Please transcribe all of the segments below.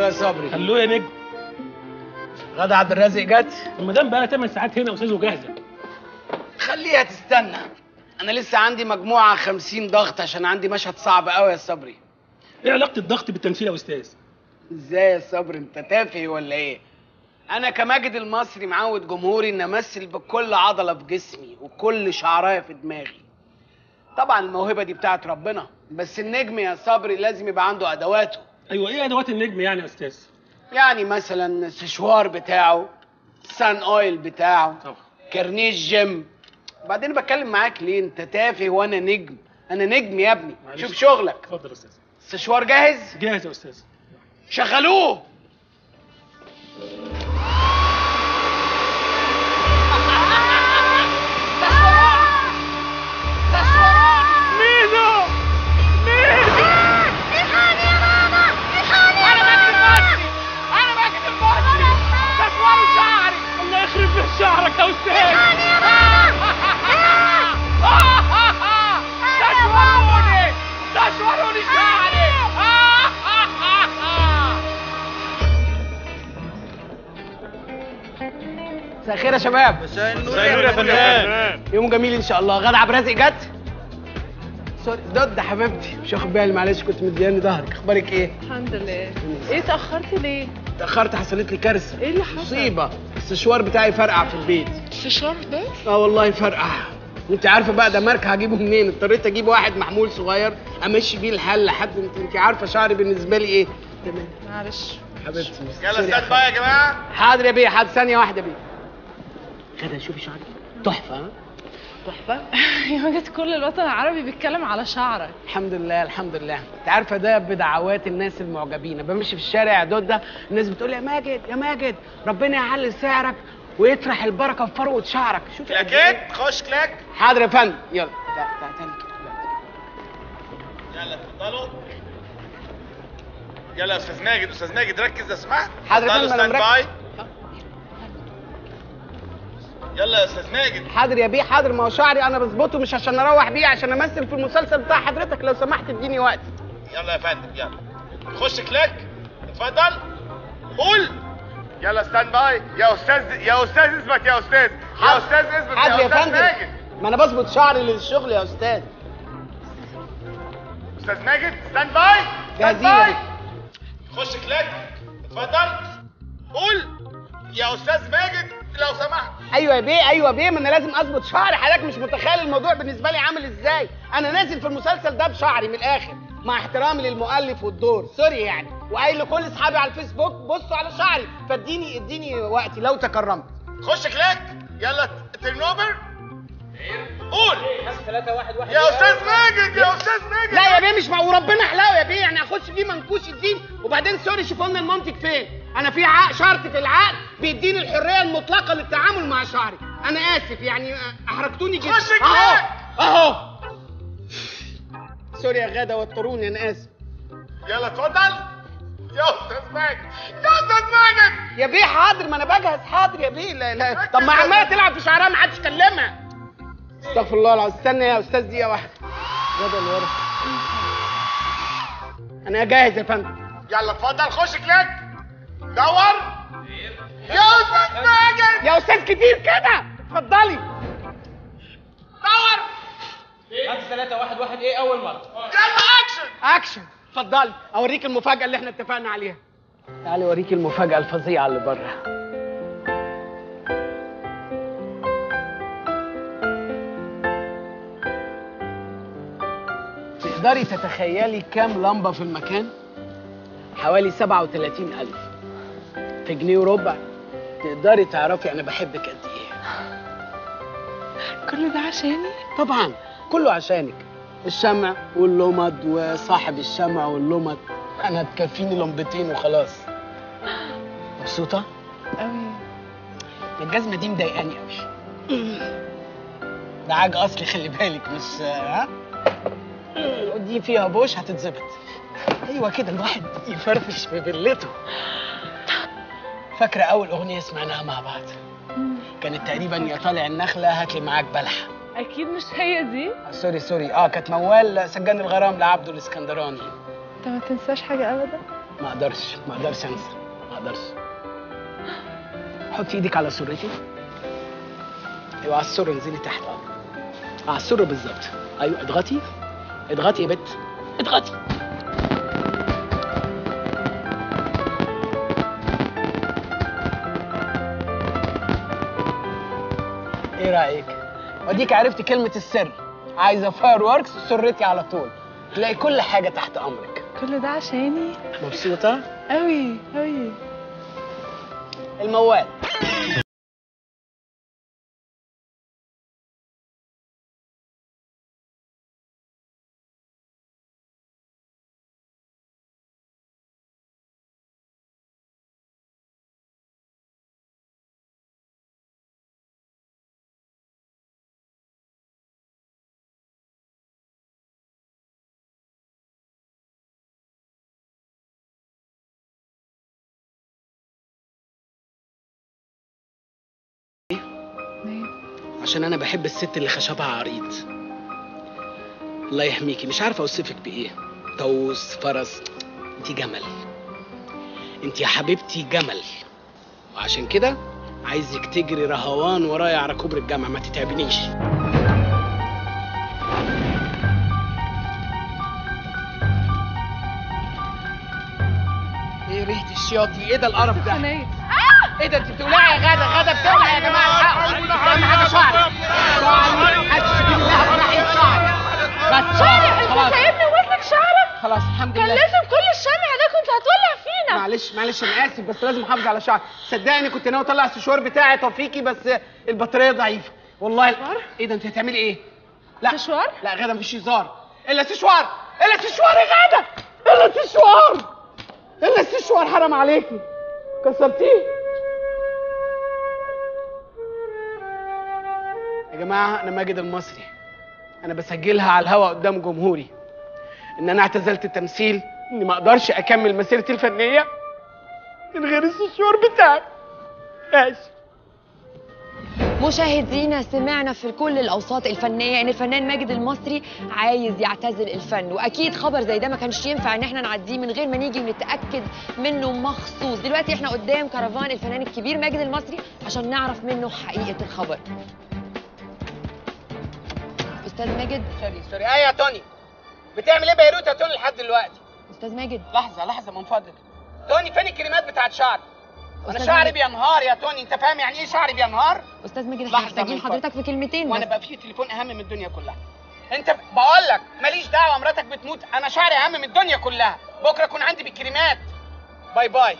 يا صبري. هلو يا نجم. غدا عبد الرازق جت؟ المدام بقى لها 8 ساعات هنا أستاذ وجاهزة. خليها تستنى. أنا لسه عندي مجموعة 50 ضغط عشان عندي مشهد صعب قوي يا صبري. إيه علاقة الضغط بالتمثيل يا أستاذ؟ إزاي يا صبري؟ أنت تافه ولا إيه؟ أنا كماجد المصري معود جمهوري إن أمثل بكل عضلة في جسمي وكل شعراية في دماغي. طبعا الموهبة دي بتاعت ربنا. بس النجم يا صبري لازم يبقى عنده أدواته. أيوه إيه أدوات النجم يعني يا أستاذ؟ يعني مثلا السشوار بتاعه سان اويل بتاعه طبعا. كارنيه الجيم بعدين بتكلم معاك ليه؟ أنت تافه وأنا نجم. أنا نجم يا ابني. معلش. شوف شغلك. اتفضل يا أستاذ. السشوار جاهز؟ جاهز يا أستاذ. شغلوه. مساء الخير يا شباب. مساء النور يا فنان يوم جميل إن شاء الله. غدا عبد الرازق جت. سوري دود حبيبتي. مش واخد بالي معلش كنت مدياني ظهرك. أخبارك إيه؟ الحمد لله. إيه اتأخرت ليه؟ اتاخرت حصلت لي كارثة. إيه اللي حصل؟ مصيبة. السشوار بتاعي فرقع في البيت. استشار ده؟ آه والله فرقع. انت عارفة بقى ده ماركه هجيبه منين؟ اضطريت أجيب واحد محمول صغير أمشي بيه الحل لحد انت انت عارفة شعري بالنسبة لي إيه. تمام معلش. حبيبتي يلا stand by يا جماعة. حاضر يا بيه حاضر. ثانية واحدة بيه. غدا شوفي شعري تحفة ها؟ تحفة. يا ماجد كل الوطن العربي بيتكلم على شعرك. الحمد لله الحمد لله. انت عارفة ده بدعوات الناس المعجبين. بمشي في الشارع يا دود ده الناس بتقول لي يا ماجد يا ماجد ربنا يعلي سعرك ويطرح البركة في فروة شعرك. شوف قد إيه. كلاكيت خش كلاك. حاضر يا فندم. يلا. تعال تعال تعال يلا. اتفضلوا. يلا يا أستاذ ماجد أستاذ ماجد ركز لو سمحت حاضر يا اتفضلوا فندم، أنا stand مركز. باي يلا يا أستاذ ماجد. حاضر يا بيه حاضر. ما هو شعري أنا بظبطه مش عشان أروح بيه عشان أمثل في المسلسل بتاع حضرتك. لو سمحت اديني وقت. يلا يا فندم يلا. خش كلاك. اتفضل. قول. يلا stand by يا أستاذ يا أستاذ اثبت يا أستاذ. يا أستاذ اثبت حاضر يا أستاذ فندم. ماجد. ما أنا بظبط شعري للشغل يا أستاذ. أستاذ ماجد stand by جاهزين. يا خش كلاك. اتفضل. قول. يا أستاذ ماجد. لو سمحت. أيوه يا بيه أيوه يا بيه ما أنا لازم أظبط شعري. حضرتك مش متخيل الموضوع بالنسبة لي عامل إزاي. أنا نازل في المسلسل ده بشعري من الآخر مع احترامي للمؤلف والدور. sorry يعني. وقايل لكل أصحابي على الفيسبوك بصوا على شعري. فاديني اديني وقتي لو تكرمت. خش كلاك. يلا turn over قول. 3 1 1 يا أستاذ ماجد يا أستاذ ماجد. لا يا بيه مش مع وربنا حلاوة يا بيه. يعني أخش فيه منكوش الدين وبعدين sorry شوفوا لنا المنطق فين. أنا في عقد شرط في العقد بيديني الحرية المطلقة للتعامل مع شعري. أنا آسف يعني احرجتوني جدا. خش أهو. أهو! sorry يا غادة وتروني أنا آسف. يلا اتفضل! يا أستاذ ماجد! يا أستاذ ماجد! يا بيه حاضر ما أنا بجهز حاضر يا بيه. لا لا. طب ما عماله تلعب في شعرها ما حدش كلمها. استغفر الله العظيم. استنى يا أستاذ دقيقة واحدة. غدا اللي ورا. أنا جاهز يا فندم. يلا اتفضل خش كلاك! دور. يا أستاذ ماجد. يا أستاذ كتير كده. اتفضلي. دور. 5 3 1 1 إيه أول مرة؟ يلا أكشن. أكشن. اتفضلي. أوريك المفاجأة اللي إحنا اتفقنا عليها. تعالي أوريك المفاجأة الفظيعة اللي بره. تقدري تتخيلي كام لمبة في المكان؟ حوالي 37 ألف. في جنيه وربع. تقدري تعرفي أنا بحبك قد إيه. كل ده عشاني؟ طبعا كله عشانك. الشمع واللمض وصاحب الشمع واللمض. أنا تكفيني لمبتين وخلاص. مبسوطة؟ قوي الجزمة دي مضايقاني قوي ده عاج أصلي خلي بالك مش ها؟ دي فيها بوش هتتظبط. أيوه كده الواحد يفرفش في بلته فاكرة أول أغنية سمعناها مع بعض؟ كانت تقريبا يا طالع النخلة هات لي معاك بلحة. أكيد مش هي دي؟ آه، sorry sorry. آه كانت موال سجان الغرام لعبده الإسكندراني. أنت ما تنساش حاجة ابدا؟ ما أقدرش ما أقدرش أنسى ما أقدرش. حطي إيدك على سرتي. أيوه على السره انزلي تحت. آه على السره بالظبط. أيوه اضغطي. اضغطي يا بت. اضغطي. إيه رأيك؟ وديك عرفت كلمة السر. عايزة fireworks سرتي على طول. تلاقي كل حاجة تحت أمرك. كل ده عشاني؟ مبسوطة؟ قوي قوي الموال. عشان أنا بحب الست اللي خشبها عريض. الله يحميكي. مش عارفة أوصفك بإيه. طاووس فرس. أنت جمل. أنت يا حبيبتي جمل. وعشان كده عايزك تجري رهوان ورايا على كوبري الجامعة ما تتعبنيش. إيه ريحة الشياطي إيه ده القرف ده؟ إيه ده أنت بتولعي يا غدا غدا بتولع يا جماعة. الحقوا اهم حاجة الحمد كان لله. لازم كل الشمع ده كنت هتولع فينا. معلش معلش أنا آسف بس لازم أحافظ على شعري. صدقني كنت ناوي أطلع السشوار بتاعي توفيقي بس البطارية ضعيفة. والله إيه ده أنت هتعملي إيه؟ لا. سشوار؟ لا غدا مفيش هزار. إلا سشوار إلا سشوار يا غدا إلا سشوار. إلا سشوار حرام عليكي. كسرتيه. يا جماعة أنا ماجد المصري. أنا بسجلها على الهوا قدام جمهوري. إن أنا اعتزلت التمثيل إني ما أقدرش أكمل مسيرتي الفنية من غير السشوار بتاعي. ماشي مشاهدينا سمعنا في كل الأوساط الفنية إن الفنان ماجد المصري عايز يعتزل الفن وأكيد خبر زي ده ما كانش ينفع إن إحنا نعديه من غير ما نيجي ونتاكد منه مخصوص. دلوقتي إحنا قدام كرفان الفنان الكبير ماجد المصري عشان نعرف منه حقيقة الخبر. أستاذ ماجد. سوري سوري إيه يا توني. بتعمل إيه بيروت يا توني لحد دلوقتي؟ أستاذ ماجد. لحظة لحظة من فضلك. توني فين الكريمات بتاعت شعري؟ أنا شعري. بينهار يا توني. أنت فاهم يعني إيه شعري بينهار؟ أستاذ ماجد لحظة إحنا محتاجين. حضرتك في كلمتين وأنا بقى في تليفون أهم من الدنيا كلها. أنت بقول لك ماليش دعوة مراتك بتموت. أنا شعري أهم من الدنيا كلها. بكرة أكون عندي بالكريمات bye bye.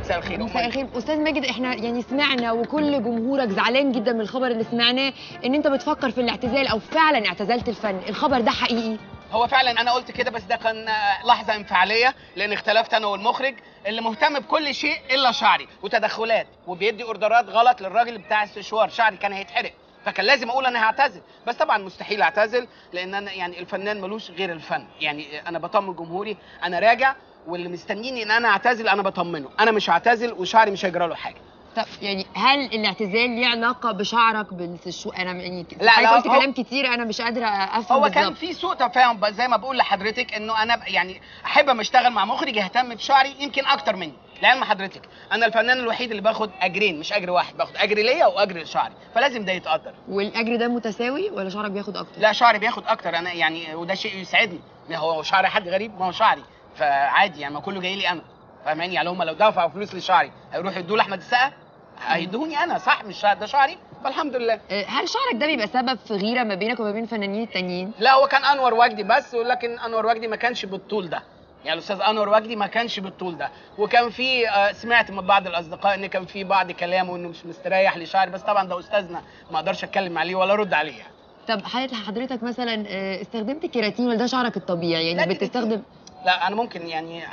مساء الخير مساء. الخير. أستاذ ماجد إحنا يعني سمعنا وكل جمهورك زعلان جدا من الخبر اللي سمعناه إن أنت بتفكر في الاعتزال أو فعلا اعتزلت الفن. الخبر ده حقيقي؟ هو فعلا أنا قلت كده بس ده كان لحظة انفعالية لأن اختلفت أنا والمخرج اللي مهتم بكل شيء إلا شعري وتدخلات وبيدي order ات غلط للراجل بتاع السشوار شعري كان هيتحرق فكان لازم أقول أنا هعتزل. بس طبعا مستحيل أعتزل لأن أنا يعني الفنان ملوش غير الفن. يعني أنا بطمن جمهوري أنا راجع واللي مستنيني إن أنا أعتزل أنا بطمنه. أنا مش هعتزل وشعري مش هيجرى له حاجة. طب يعني هل الاعتزال ليه علاقة بشعرك بالشو أنا يعني لا، لا، قلت كلام كتير أنا مش قادرة أفهم هو كان. في سوء تفاهم زي ما بقول لحضرتك إنه أنا يعني أحب أما أشتغل مع مخرج يهتم بشعري يمكن أكتر مني لعلم حضرتك أنا الفنان الوحيد اللي باخد أجرين مش أجر واحد باخد أجر ليا وأجر لشعري فلازم ده يتقدر. والأجر ده متساوي ولا شعرك بياخد أكتر؟ لا شعري بياخد أكتر أنا يعني وده شيء يسعدني هو شعري حد غريب ما هو شعري فعادي يعني ما كله جاي لي أنا فاهماني؟ يعني هم لو دفعوا فلوس لشعري هيروحوا يدوا لأحمد السقا؟ هيدوني أنا صح؟ مش ده شعري؟ فالحمد لله. آه، هل شعرك ده بيبقى سبب في غيرة ما بينك وما بين الفنانين التانيين؟ لا هو كان أنور وجدي بس ولكن أنور وجدي ما كانش بالطول ده. يعني الاستاذ أنور وجدي ما كانش بالطول ده. وكان في آه، سمعت من بعض الأصدقاء إن كان في بعض كلام وانه مش مستريح لشعري بس طبعا ده أستاذنا ما أقدرش أتكلم عليه ولا أرد عليه يعني. طب حضرتك مثلا آه، استخدمت كيراتين ولا ده شعرك الطبيعي؟ يعني. بتستخدم لا أنا ممكن يعني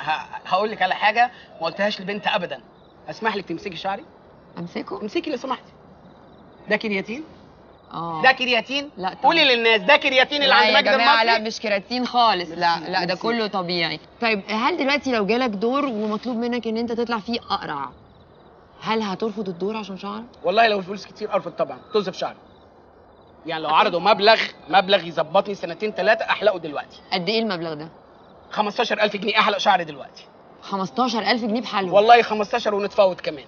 هقول لك على حاجة ما قلتهاش لبنت ابدا. أسمح لك تمسكي شعري؟ أمسكه؟ امسكي لو سمحتي. ده كرياتين آه. ده كرياتين لا طبعا. قولي للناس ده كرياتين اللي عند ماجد جماعة لا المصري مش كيراتين خالص. لا لا ده. كله طبيعي. طيب هل دلوقتي لو جالك دور ومطلوب منك إن أنت تطلع فيه أقرع هل هترفض الدور عشان شعرك؟ والله لو الفلوس كتير أرفض طبعا. في شعري. يعني لو عرضوا مبلغ مبلغ يظبطني سنتين ثلاثة أحلقه دلوقتي. قد إيه المبلغ ده؟ 15000 جنيه أحلق شعري دلوقتي. 15000 جنيه بحالهم والله 15 ونتفاوض كمان.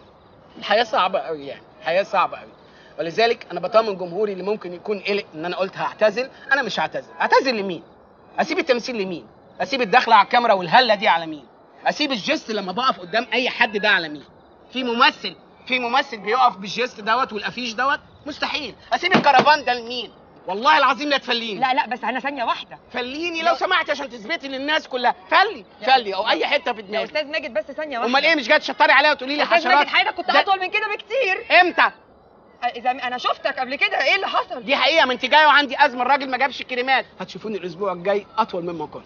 الحياة صعبة قوي يعني الحياة صعبة قوي ولذلك أنا بطمن جمهوري اللي ممكن يكون قلق إن أنا قلت هعتزل. أنا مش هعتزل. هعتزل لمين؟ اسيب التمثيل لمين؟ اسيب الدخله على الكاميرا والهلة دي على مين؟ اسيب ال gest لما بقف قدام أي حد ده على مين؟ في ممثل في ممثل بيقف بال gest دوت والافيش دوت؟ مستحيل. اسيب الكرفان ده لمين؟ والله العظيم لا تفليني. لا لا بس أنا ثانية واحدة. فليني لو سمحت عشان تثبتي للناس كلها. فلي فلي أو أي حتة في يا دماغك أستاذ ماجد بس ثانية واحدة. أمال إيه مش جاي تشطري عليا وتقولي لي أستاذ حشرات؟ ماجد حضرتك كنت أطول من كده بكتير. إمتى؟ إذا أنا شفتك قبل كده إيه اللي حصل؟ دي حقيقة ما أنت جاية وعندي أزمة. الراجل ما جابش كريمات. هتشوفوني الأسبوع الجاي أطول مما كنت.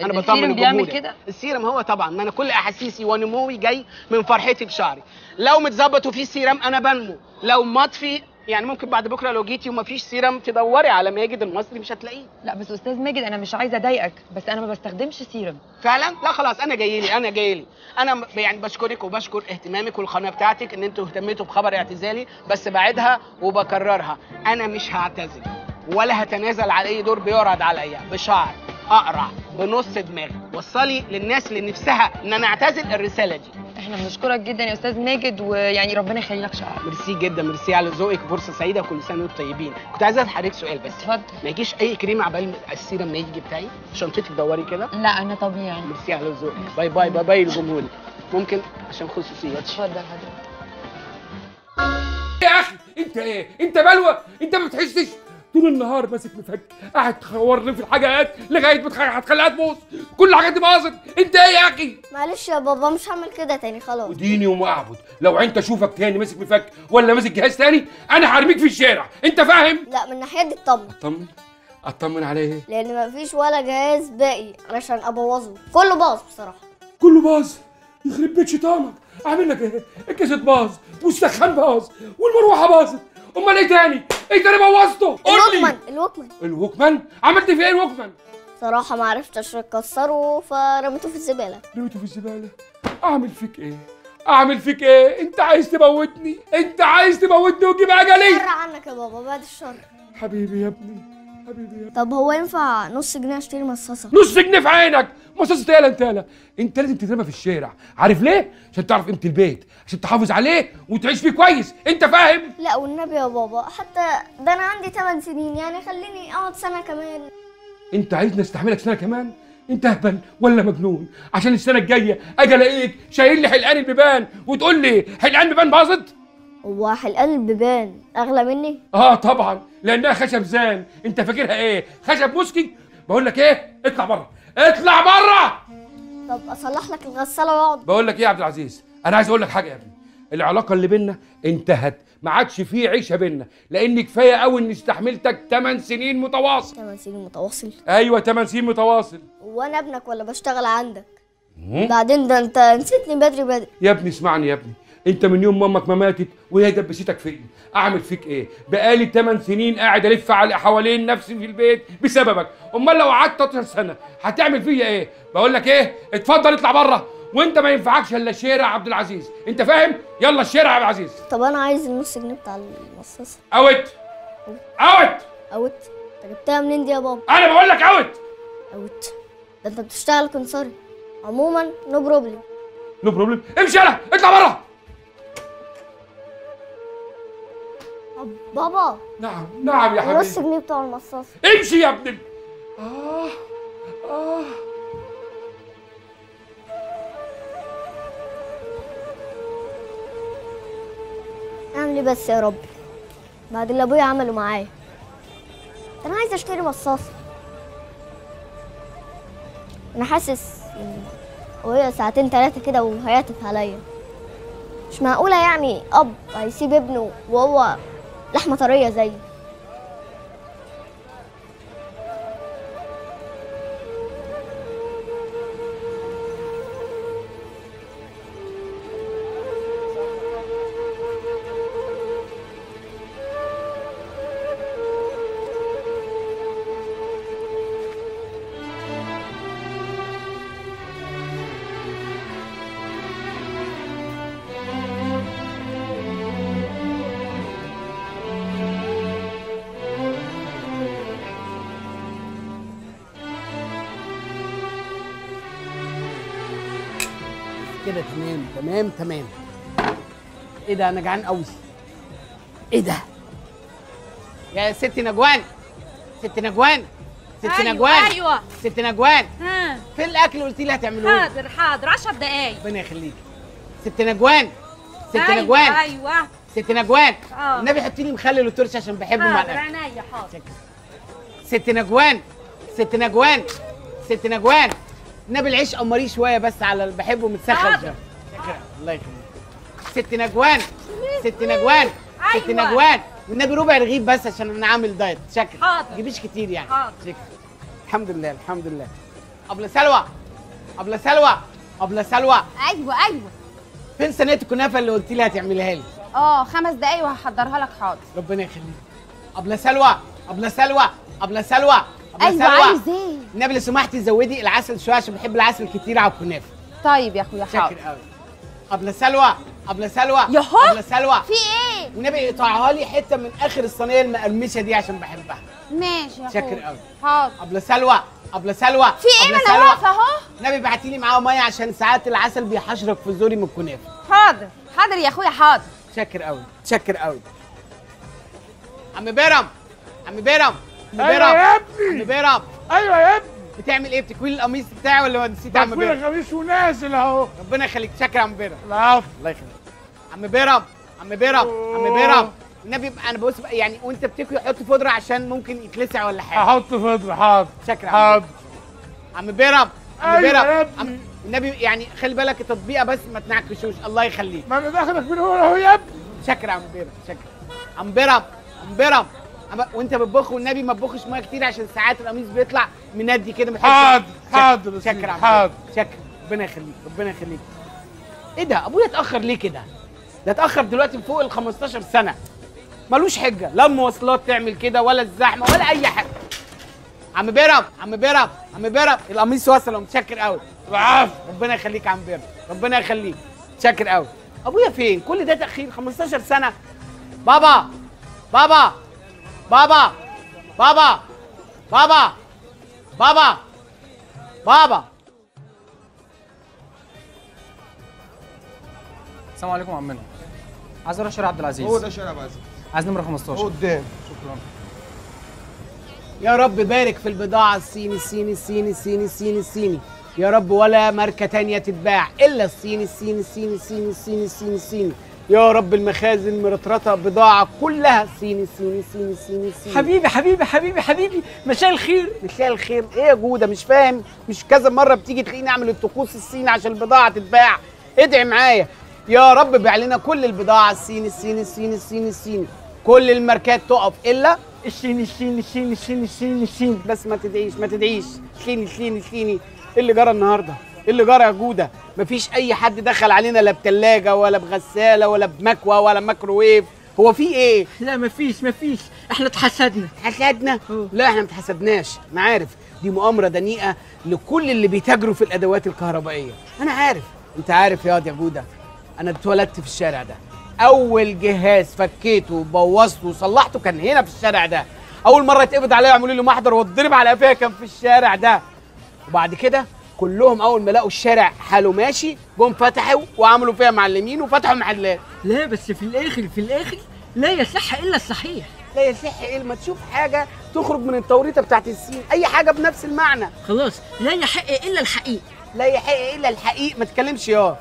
أنا بطمن بيعمل الجمهور كده؟ السيرم هو طبعا ما أنا كل أحاسيسي ونموي جاي من فرحتي بشعري لو متظبط وفي سيرم أنا بنمو. لو مطفي يعني ممكن بعد بكرة لو جيتي وما فيش سيرم تدوري على ماجد المصري مش هتلاقيه. لا بس أستاذ ماجد أنا مش عايزة أضايقك بس أنا ما بستخدمش سيرم. فعلا؟ لا خلاص أنا جاي لي أنا جاي لي. أنا يعني بشكرك وبشكر اهتمامك والقناة بتاعتك إن أنتوا اهتميتوا بخبر اعتزالي بس بعدها وبكررها. أنا مش هعتزل ولا هتنازل على أي دور بيعرض عليا بشعر أقرع بنص دماغي. وصلي للناس اللي نفسها إن أنا أعتزل الرسالة دي. إحنا بنشكرك جدا يا أستاذ ماجد ويعني ربنا يخلي لك شعر ميرسي جدا ميرسي على ذوقك. فرصه سعيدة وكل سنة وأنتم طيبين. كنت عايز اسالك سؤال بس. اتفضل. ما يجيش أي كريم عبال السيرم ما يجي بتاعي؟ شنطتي تدوري كده. لا أنا طبيعي. ميرسي على ذوقك. bye bye bye bye لجمهوري. ممكن عشان خصوصياتي. اتفضل حضرتك. يا أخي أنت إيه؟ أنت بلوى؟ أنت ما بتحسش طول النهار ماسك مفك قاعد تخورني في الحاجات لغاية ما تخ- هتخليها تبوظ. كل الحاجات دي باظت. انت إيه يا أخي؟ معلش يا بابا مش هعمل كده تاني خلاص. وديني وما اعبد. لو انت اشوفك تاني ماسك مفك ولا ماسك جهاز تاني أنا هرميك في الشارع. انت فاهم؟ لا من الناحية دي اطمن. أطمن؟ أطمن عليه لأن مفيش ولا جهاز باقي علشان أبوظه. كله باظ بصراحة. كله باظ؟ يخرب بيت شيطانك. اعمل لك إيه؟ الكاسيت باظ والسخان باظ والمروحة باظت. أمال إيه تاني؟ إيه تاني بوظته؟ الوكمان الوكمان. الوكمان؟ عملت فيه إيه الوكمان؟ صراحة ما عرفتش أكسره فرميته في الزبالة. رميته في الزبالة. أعمل فيك إيه؟ أعمل فيك إيه؟ أنت عايز تموتني؟ أنت عايز تموتني وتجيب اجلي شر عنك يا بابا بعد الشر. حبيبي يا ابني. حبيبي طب هو ينفع نص جنيه اشتري مصاصة؟ نص جنيه في عينك! مصاصة تالا انتالا انت لازم تترمى في الشارع. عارف ليه؟ عشان تعرف قيمة البيت عشان تحافظ عليه وتعيش فيه كويس. انت فاهم؟ لا والنبي يا بابا حتى ده أنا عندي 8 سنين يعني خليني اقعد سنة كمان. انت عايزني استحملك سنة كمان؟ انت اهبل ولا مجنون؟ عشان السنة الجاية أجي الاقيك شايل لي حلقان البيبان وتقول لي حلقان بيبان باظت؟ هو حلقان البيبان أغلى مني؟ آه طبعا. لأنها خشب زان. أنت فاكرها إيه؟ خشب موسكي؟ بقول لك إيه؟ اطلع بره اطلع بره طب أصلح لك الغسالة وأقعد. بقول لك إيه يا عبد العزيز؟ أنا عايز أقول لك حاجة يا ابني. العلاقة اللي بينا انتهت. ما عادش فيه عيشة بينا لأن كفاية قوي إني استحملتك 8 سنين متواصل. 8 سنين متواصل؟ أيوه 8 سنين متواصل. وأنا ابنك ولا بشتغل عندك؟ بعدين ده انت نسيتني بدري بدري. يا ابني اسمعني يا ابني. انت من يوم مامك ما ماتت وهي دبستك فيا أعمل فيك إيه؟ بقالي 8 سنين قاعد ألف على حوالين نفسي في البيت بسببك. أمال لو قعدت 12 سنة هتعمل فيا إيه؟ بقول لك إيه؟ اتفضل اطلع بره وأنت ما ينفعكش إلا الشارع عبد العزيز. أنت فاهم؟ يلا الشارع يا عبد العزيز. طب أنا عايز النص جنيه بتاع المصاصة. out. out. out. أنت جبتها منين دي يا بابا؟ أنا بقول لك out. out. ده أنت بتشتغل كنصري عموما no problem no problem امشي يلا اطلع بره بابا. نعم نعم يا حبيبي. جنيه بتوع المصاصه امشي يا ابني. آه آه. اعمل إيه بس يا رب. بعد اللي أبويا عمله معايا. أنا عايز أشتري مصاصه أنا حاسس وهي ساعتين ثلاثة كده وهيعطف عليا. مش معقولة يعني أب هيسيب ابنه وهو لحمة طرية زيي كده تمام تمام تمام. إيه ده أنا جعان قوي. إيه ده؟ يا ست نجوان ست نجوان ست أيوة، نجوان أيوة. ست نجوان. ها. فين الأكل اللي قلت لي هتعملوه؟ حاضر حاضر 10 دقايق. ربنا يخليك. ست نجوان ست أيوة، نجوان أيوه. ست نجوان. آه. النبي حطي لي مخلل وترش عشان بحبه مع حاضر الأكل. عينيا حاضر. ست نجوان ست نجوان ست نجوان. النبي العيش قمريه شوية بس على اللي بحبه متسخن. شكرا الله يخليك. ست نجوان. ست نجوان. ست أيوة. نجوان. والنبي ربع رغيف بس عشان أنا عامل دايت. شكرا. حاضر. ما تجيبيش كتير يعني. حاضر. شكرا. الحمد لله الحمد لله. أبلة سلوى. أبلة سلوى. أبلة سلوى. أيوه أيوه. فين صينية الكنافة اللي قلت لي هتعمليها لي؟ آه خمس دقايق وهحضرها لك. حاضر. ربنا يخليك. أبلة سلوى. أبلة سلوى. أبلة سلوى. أيوه عايز إيه؟ النبي لو سمحتي زودي العسل شوية عشان بحب العسل كتير على الكنافة. طيب يا أخويا حاضر. شاكر قوي. ابله سلوى ابله سلوى يهو. ابله سلوى. في إيه؟ والنبي اقطعها لي حتة من آخر الصينية المقرمشة دي عشان بحبها. ماشي يا شاكر اخويا قوي. حاضر. ابله سلوى ابله سلوى في إيه؟ ما أنا. واقفة أهو. النبي بعتي لي معاه مية عشان ساعات العسل بيحشرك في زوري من الكنافة. حاضر. حاضر يا أخويا حاضر. شاكر قوي. شاكر قوي. عم بيرم عم بيرم. عم أيوة بيرم يا ابني. عم بيرم أيوه يا ابني. بتعمل إيه؟ بتكوي لي القميص بتاعي ولا نسيت يا عم تكوين بيرم الخميس ونازل أهو. ربنا يخليك. شاكر يا عم بيرم العفو. الله يخليك. عم بيرم عم بيرم عم بيرم النبي أنا بص يعني وأنت بتكوي حط بودره عشان ممكن يتلسع ولا حاجة. هحط فضل حاضر. شكرا. حاضر. عم بيرم عم أيوة بيرم. عم- النبي يعني خلي بالك التطبيقة بس ما تنعكشوش الله يخليك. ما أنا داخلك من هنا أهو يا ابني. شكرا يا عم بيرم شكرا. عم بيرم عم بيرم عم- وأنت بتبخ والنبي ما تبخش مية كتير عشان ساعات القميص بيطلع مندي كده تحسش- حاضر،. حاضر عم حاضر. شكرا. ربنا يخليك ربنا يخليك. إيه ده؟ أبويا اتأخر ليه كده؟ ده اتأخر دلوقتي فوق ال 15 سنة. ملوش حجة. لا المواصلات تعمل كده ولا الزحمة ولا أي حاجة. عم بيرم عم بيرم عم بيرم القميص وصل ومتشكر قوي العفو ربنا يخليك يا عم بيرم ربنا يخليك. شاكر قوي أبويا فين؟ كل ده تأخير 15 سنة. بابا بابا. بابا بابا بابا بابا بابا. السلام عليكم عمنا. عايز أروح شارع عبد العزيز. هو ده شارع بعزة عايز نمرة 15 قدام. شكرا. يا رب بارك في البضاعة الصيني الصيني الصيني الصيني الصيني الصيني. يا رب ولا ماركة تانية تتباع إلا الصيني الصيني الصيني الصيني الصيني الصيني الصيني. يا رب المخازن مرطرطة بضاعة كلها. صيني صيني صيني صيني صيني. حبيبي حبيبي حبيبي حبيبي. مساء الخير. مساء الخير. إيه يا جودة؟ مش فاهم. مش كذا مرة بتيجي تلاقيني أعمل الطقوس الصيني عشان البضاعة تتباع. ادعي معايا. يا رب بيع لنا كل البضاعة. الصيني الصيني الصيني الصيني الصيني كل الماركات تقف. إلا الصيني الصيني الصيني الصيني الصيني الصيني. بس ما تدعيش ما تدعيش. صيني صيني صيني. إيه اللي جرى النهارده؟ اللي جرى يا جودة؟ مفيش أي حد دخل علينا لا بتلاجة ولا بغسالة ولا بمكوى ولا ميكروويف. هو في إيه؟ لا مفيش مفيش. إحنا اتحسدنا. اتحسدنا؟ لا إحنا ما اتحسدناش. أنا عارف. دي مؤامرة دنيئة لكل اللي بيتاجروا في الأدوات الكهربائية. أنا عارف. أنت عارف ياض يا جودة. أنا اتولدت في الشارع ده. أول جهاز فكيته وبوظته وصلحته كان هنا في الشارع ده. أول مرة يتقبض عليا يعملوا لي محضر واتضرب على قفايا كان في الشارع ده. وبعد كده كلهم أول ما لقوا الشارع حاله ماشي جم فتحوا وعملوا فيها معلمين وفتحوا محلات لا بس في الآخر في الآخر لا يصح إلا الصحيح. لا يصح إيه ما تشوف حاجة تخرج من التوريطة بتاعت السين أي حاجة بنفس المعنى. خلاص لا يحق إلا الحقيق لا يحق إلا الحقيق ما تكلمش يا.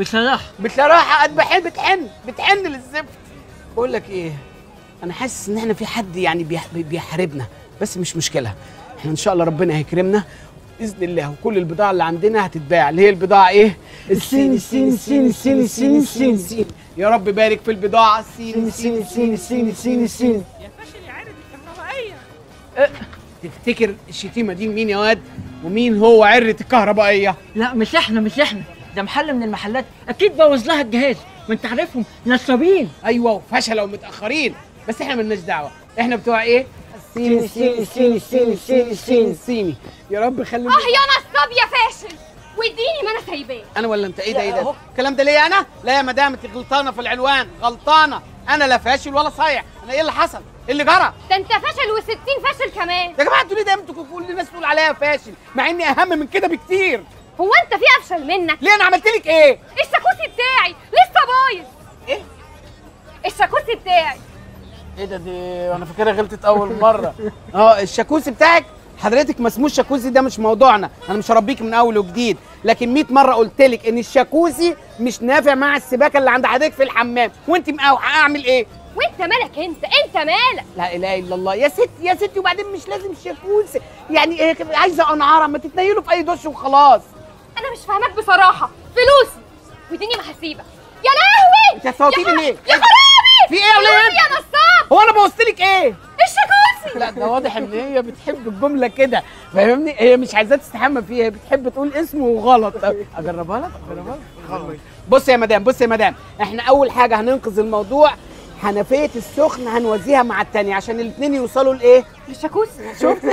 بصراحة. بصراحة قد بحب بتحن بتحن للزفت. بقول لك إيه أنا حاسس إن إحنا في حد يعني بيح- بيحاربنا بس مش مشكلة. إحنا إن شاء الله ربنا هيكرمنا باذن الله وكل البضاعه اللي عندنا هتتباع اللي هي البضاعه إيه الصيني، الصيني، الصيني، الصيني، الصيني، الصيني. الصيني يا رب بارك في البضاعه الصيني الصيني الصيني الصيني الصيني الصيني تفتكر الشتيمه دي مين يا واد ومين هو عره الكهربائيه لا مش إحنا مش إحنا ده محل من المحلات أكيد بوظ لها الجهاز وانت عارفهم نصابين أيوه وفشلوا ومتاخرين بس إحنا ملناش دعوه إحنا بتوع إيه الصيني الصيني الصيني الصيني الصيني الصيني الصيني يا رب خلي آه يا نصاب يا فاشل واديني ما أنا سايباه أنا ولا انت إيه ده إيه ده الكلام ده ليا أنا لا يا مدام انت غلطانه في العنوان غلطانه أنا لا فاشل ولا صايع أنا إيه اللي حصل إيه اللي جرى ده انت فاشل و60 فاشل كمان يا جماعة أنتوا ليه دايما كل الناس تقول عليا فاشل مع اني اهم من كده بكتير هو انت في افشل منك ليه أنا عملت لك إيه الشاكوسي بتاعي لسه بايظ إيه الشاكوسي بتاعي إيه ده دي أنا فاكرها غلطت اول مرة. آه الشاكوسي بتاعك؟ حضرتك ما اسموش شاكوسي ده مش موضوعنا. أنا مش هربيك من اول وجديد. لكن 100 مرة قلت لك ان الشاكوسي مش نافع مع السباكة اللي عند حضرتك في الحمام. وانت مقاوحه اعمل إيه؟ وانت مالك انت؟ انت مالك؟ لا اله الا الله. يا ستي يا ستي وبعدين مش لازم شاكوسي يعني إيه عايزة قنعره ما تتنيلوا في اي دش وخلاص. أنا مش فاهمك بصراحة. فلوسي. واديني محاسيبك يا لهوي! انت يا ليه؟ يا خرابي في إيه يا ولاد؟ يا نصاب! هو أنا بوظت لك إيه؟ الشاكوسي لا ده واضح ان هي بتحب الجملة كده. فاهمني؟ هي مش عايزاه تستحمى فيها هي بتحب تقول اسمه وغلط. أجربها لك؟ أجربها لك؟ بص يا مدام بص يا مدام. إحنا أول حاجة هننقذ الموضوع حنفية السخن هنوزيها مع التانية عشان الاثنين يوصلوا لإيه؟ الشاكوسي شفت؟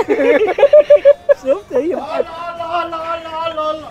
شفت؟ هي الله الله الله الله الله.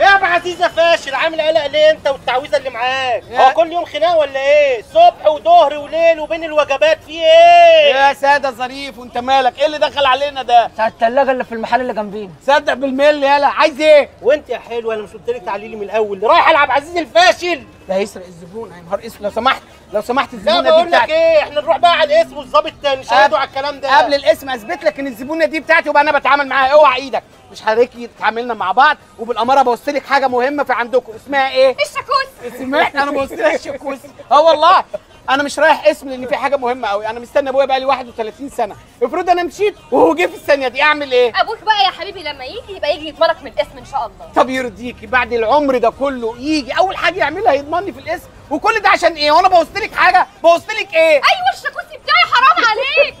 إيه يا ابو عزيزة فاشل؟ عامل قلق ليه انت والتعويذة اللي معاك؟ هو كل يوم خناقه ولا إيه؟ صبح وظهر وليل وبين الوجبات في إيه؟ يا سادة ظريف وانت مالك؟ إيه اللي دخل علينا ده؟ بتاع التلاجة اللي في المحل اللي جنبينا. صدق بالملي يالا عايز إيه؟ وانت يا حلو أنا مش قلت لك تعالي لي من الأول. رايح العب عزيز الفاشل. ده هيسرق الزبون. يا نهار اسود لو سمحت لو سمحت لا الزبونة دي بقول لك بتاعتي. إيه إحنا نروح بقى على الاسم والظابط نشاهدوا على الكلام ده. قبل الاسم أثبت لك إن الزبونة دي بتاعتي وبقى أنا بتعامل معاها. أوعى إيدك. مش حضرتك تعاملنا مع بعض. وبالأمارة بوصت لك حاجة مهمة في عندكم. اسمها إيه؟ الشاكوسي سمعت أنا بوصت لك الشكوسي أه والله. أنا مش رايح اسم لأن في حاجة مهمه قوي. أنا مستني ابويا بقى لي 31 سنة. افرض أنا مشيت وهو جه في الثانية دي. اعمل إيه؟ أبوك بقى يا حبيبي لما يجي يبقى يجي يتمرك من الاسم إن شاء الله. طب يرضيكي بعد العمر ده كله يجي. أول حاجة يعملها يضمني في الاسم. وكل ده عشان إيه؟ وأنا بوظت لك حاجة؟ بوظت لك إيه؟ أيوه الشاكوسي بتاعي؟ حرام عليك.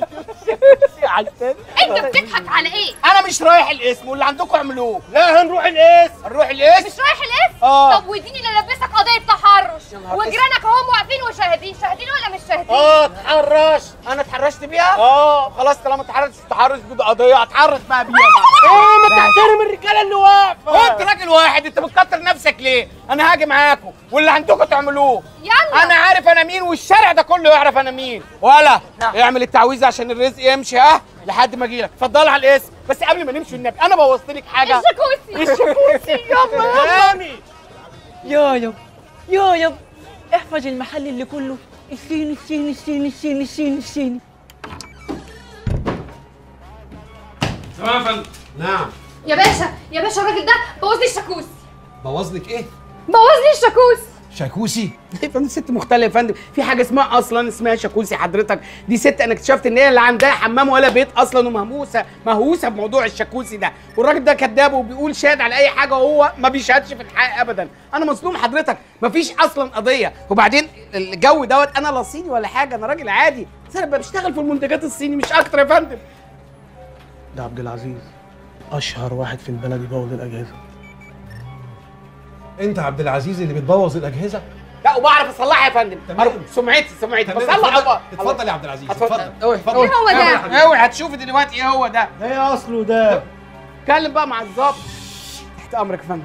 أنت بتضحك على إيه؟ أنا مش رايح الاسم. واللي عندكم اعملوه. لا هنروح الاسم. نروح الاسم؟ مش رايح الاسم؟ آه. طب واديني اللي لبسك قضية تحرش. وجيرانك اهم واقفين وشاهدين. شاهدين ولا مش شاهدين؟ آه اتحرش أنا اتحرشت بيها؟ آه خلاص طالما اتحرشت التحرش دي قضيه اتحرش بقى بيها بقى. إيه ما تحترم الرجاله اللي واقفه انت راجل واحد أنت بتكتر نفسك ليه؟ أنا هاجي معاكم. واللي عندكم تعملوه. يلا. أنا عارف أنا مين والشارع ده كله يعرف أنا مين. ولا. اعمل التعويذه عشان الرزق يمشي ها؟ لحد ما أجي لك. اتفضل على الاسم. بس قبل ما نمشي النبي أنا بوظت لك حاجة. الشاكوسي. الشاكوسي. يلا يلا. يا رب يا رب احفظ المحل اللي كله. الصيني الصيني الصيني الصيني الصيني الصيني. تمام يا فندم. نعم. يا باشا يا باشا الراجل ده بوظ لي الشاكوسي بوظ لك إيه؟ بوظ لي الشاكوسي شاكوسي؟ يا فندم ست مختلفة يا فندم. في حاجة اسمها أصلا اسمها شاكوسي. حضرتك دي ست أنا اكتشفت إن هي لا عندها حمام ولا بيت أصلا ومهموسة مهووسة بموضوع الشاكوسي ده. والراجل ده كذاب وبيقول شاهد على أي حاجة وهو ما بيشهدش في الحق ابدا. أنا مظلوم حضرتك. مفيش أصلا قضية. وبعدين الجو دوت أنا لا صيني ولا حاجة أنا راجل عادي. بس أنا بشتغل في المنتجات الصيني مش أكتر يا فندم. ده عبد العزيز أشهر واحد في البلد يبوظ الأجهزة. انت عبد العزيز اللي بتبوظ الأجهزة؟ لا وبعرف أصلحها يا فندم. تمام. سمعتي سمعتي بصلح اتفضل- يا عبد العزيز. اتفضل. اوعي اتفضل. إيه هو ده؟ اوعي هتشوفي دلوقتي إيه هو ده. إيه أصله ده؟ اتكلم بقى مع الظابط. تحت أمرك يا فندم.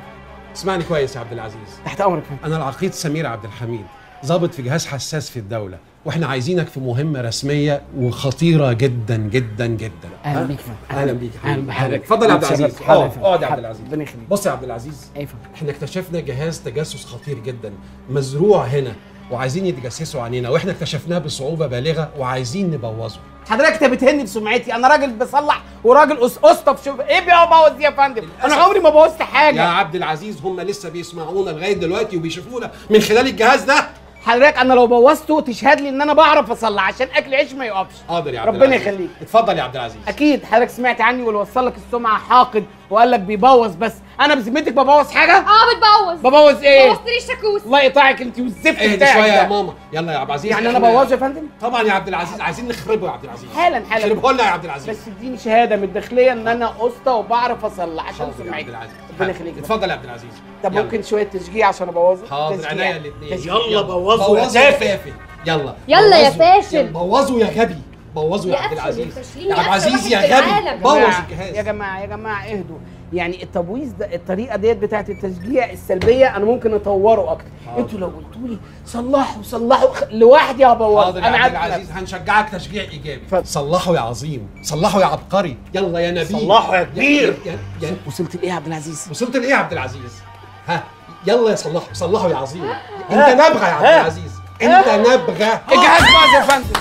اسمعني كويس يا عبد العزيز. تحت أمرك يا فندم. أنا العقيد سمير عبد الحميد ضابط في جهاز حساس في الدولة. وإحنا عايزينك في مهمة رسمية وخطيرة جدا جدا جدا. أهلا بيك يا أهلا بيك يا أهلا. بحضرتك اتفضل يا عبد العزيز. يا اقعد. اقعد يا عبد. العزيز. ربنا يخليك. بص يا عبد العزيز يا إحنا اكتشفنا جهاز تجسس خطير جدا. مزروع هنا وعايزين يتجسسوا علينا وإحنا اكتشفناه بصعوبة بالغة وعايزين نبوظه. حضرتك انت بتهني بسمعتي أنا راجل بصلح وراجل اسطى شوف إيه بيبوظ يا فندم؟ أنا. عمري ما بوظت يا حاجة عبد العزيز هم لسه بيسمعونا لغاية دلوقتي وبيشوفونا من خلال الجهاز ده. حضرتك أنا لو بوظته تشهد لي إن أنا بعرف اصلح عشان أكل عيش ما يقفش. حاضر يا عبد ربنا العزيز. يخليك. اتفضل يا عبد العزيز. أكيد حضرتك سمعت عني واللي وصل لك السمعة حاقد وقال لك بيبوظ بس. أنا بذمتك ببوظ حاجة؟ آه بتبوظ. ببوظ إيه؟ بوظت لي الشاكوسي الله يقطعك أنت والزفت اهدي بتاعك شوية يا. ماما. يلا يا عبد العزيز. يعني أنا إحنا- بوظه يا فندم؟ طبعا يا عبد العزيز. عايزين نخربه يا عبد العزيز. حالا حالا. خربه لنا يا عبد العزيز. بس اديني شهادة من الداخليه إن أنا أسطى وبعرف اصلح عشان العزيز. ربنا يخليك. اتفضل يا عبد العزيز. طب يلا. ممكن شوية تشجيع عشان أبوظه؟ حاضر. عينيا الاثنين. يلا بوظه يا بوظوا تافه يا تافه يلا. يلا يا. فاشل. بوظوا يا غبي. بوظوا يا عبد العزيز. يا يا عبد العزيز يا غبي. بوظ جماعة، يا الجهاز. جماعة يا جماعة اهدوا. يعني التبويظ ده الطريقة ديت بتاعت التشجيع السلبية أنا ممكن أطوره أكتر. أنتوا لو قلتوا لي صلحوا صلحوا لوحدي هبوظ حاضر يا أنا عبد العزيز هنشجعك تشجيع إيجابي. صلحوا يا عظيم. صلحوا يا عبقري. يلا يا نبيل. صلحوا يا كبير. يا- يا- وصلت لإيه يا عبد العزيز؟ وصلت لإيه يا عبد العزيز؟ ها يلا يا صلحوا صلحوا يا عظيم انت نبغى يا عبد؟ العزيز. انت نبغى الجهاز باظ يا فندم.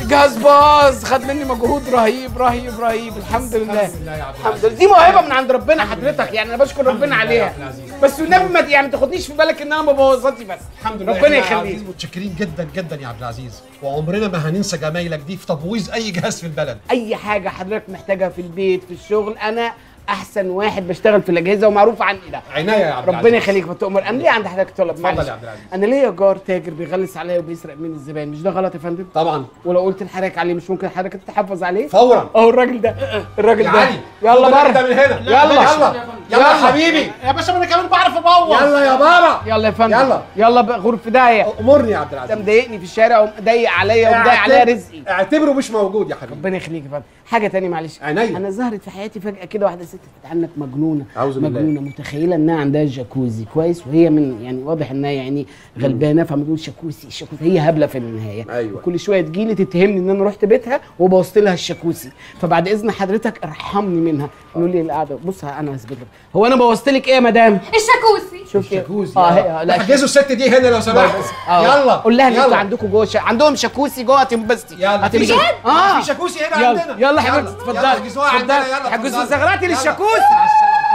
الجهاز باظ خد مني مجهود رهيب رهيب رهيب. الحمد لله. الحمد لله. دي موهبة من عند ربنا حضرتك. يعني أنا بشكر ربنا عليها. بس والنبي ما يعني ما تاخدنيش في بالك ان أنا مبوظاتي بس. الحمد لله ربنا يخليك. متشكرين جدا جدا يا عبد العزيز. وعمرنا ما هننسى جمايلك دي في تبويظ أي جهاز في البلد. أي حاجة حضرتك محتاجها في البيت في الشغل أنا أحسن واحد بشتغل في الأجهزة ومعروف عني ده. عناية يا عبد ربنا العزيز. يخليك ما تؤمر أنا ليه عند حضرتك طلب؟ اتفضل معلش. يا عبد العزيز. أنا ليا جار تاجر بيغلس عليا وبيسرق من الزبائن مش ده غلط يا فندم؟ طبعا. ولو قلت لحضرتك عليه مش ممكن حضرتك تتحفظ عليه؟ فورا. اهو الراجل ده الراجل يا ده علي يلا بره. من هنا. يلا. يلا. يلا. يا حبيبي. يا باشا أنا كمان بعرف أبوظ. يلا يا بابا. يلا يا فندم. يلا. يلا غرف داهية. أمرني يا عبد أنت العزيز مضايقني في الشارع ومضايق عليا ومضايق عليا رزقي. اعتبره مش موجود يا حبيبي. ربنا يخليك يا فندم. حاجة تانية معلش. عينيا. أنا ظهرت في حياتي فجأة كده واحدة ست عنك مجنونة بالله. مجنونة متخيلة إنها عندها جاكوزي. كويس؟ وهي من يعني واضح إنها يعني غلبانة فبتقول شاكوسي الشاكوسي هي هبلة في النهاية. أيوة. كل شوية تجيلي تتهمني إن أنا رحت بيتها وبوظت لها الشاكوسي فبعد إذن حضرتك ارحمني منها. يقول لي القعدة. بص أنا هثبت لك. هو أنا بوظت لك إيه يا مدام؟ الشاكوسي شوف؟ الشاكوزي آه آه. هي لا احجزوا الست دي هنا لو سمحت. آه. يلا قول لها إن أنتوا يلا. عندكم جوه شا... عندهم شاكوسي جوه هتنبسطي يلا. هتنبسطي. آه. في شاكوسي هنا يلا. عندنا. يلا يلا، اتفضلي. احجزوها عندنا،. يلا، حجزوا. زغراتي يلا. للشاكوسي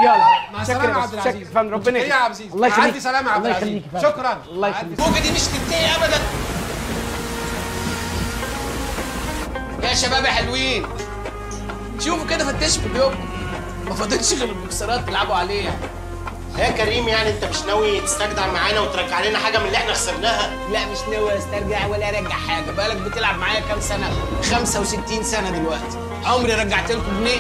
يلا. مع شكرا السلامة يا عبد. العزيز. فندم. ربنا متشكرين يا عبد العزيز. الله يخليك. عندي سلامة يا عبد الله العزيز. يخليك. شكرا. الله يخليك. الفوجة دي مش تنتهي ابدا. يا شباب يا حلوين. شوفوا كده فتشوا في اليوم ما فاضلش غير البوكسرات تلعبوا عليها. يا كريم يعني انت مش ناوي تستجدع معانا وترجع لنا حاجة من اللي إحنا خسرناها؟ لا مش ناوي استرجع ولا ارجع حاجة. بالك بتلعب معايا كام سنة؟ 65 سنة دلوقتي. عمري رجعت لكم جنيه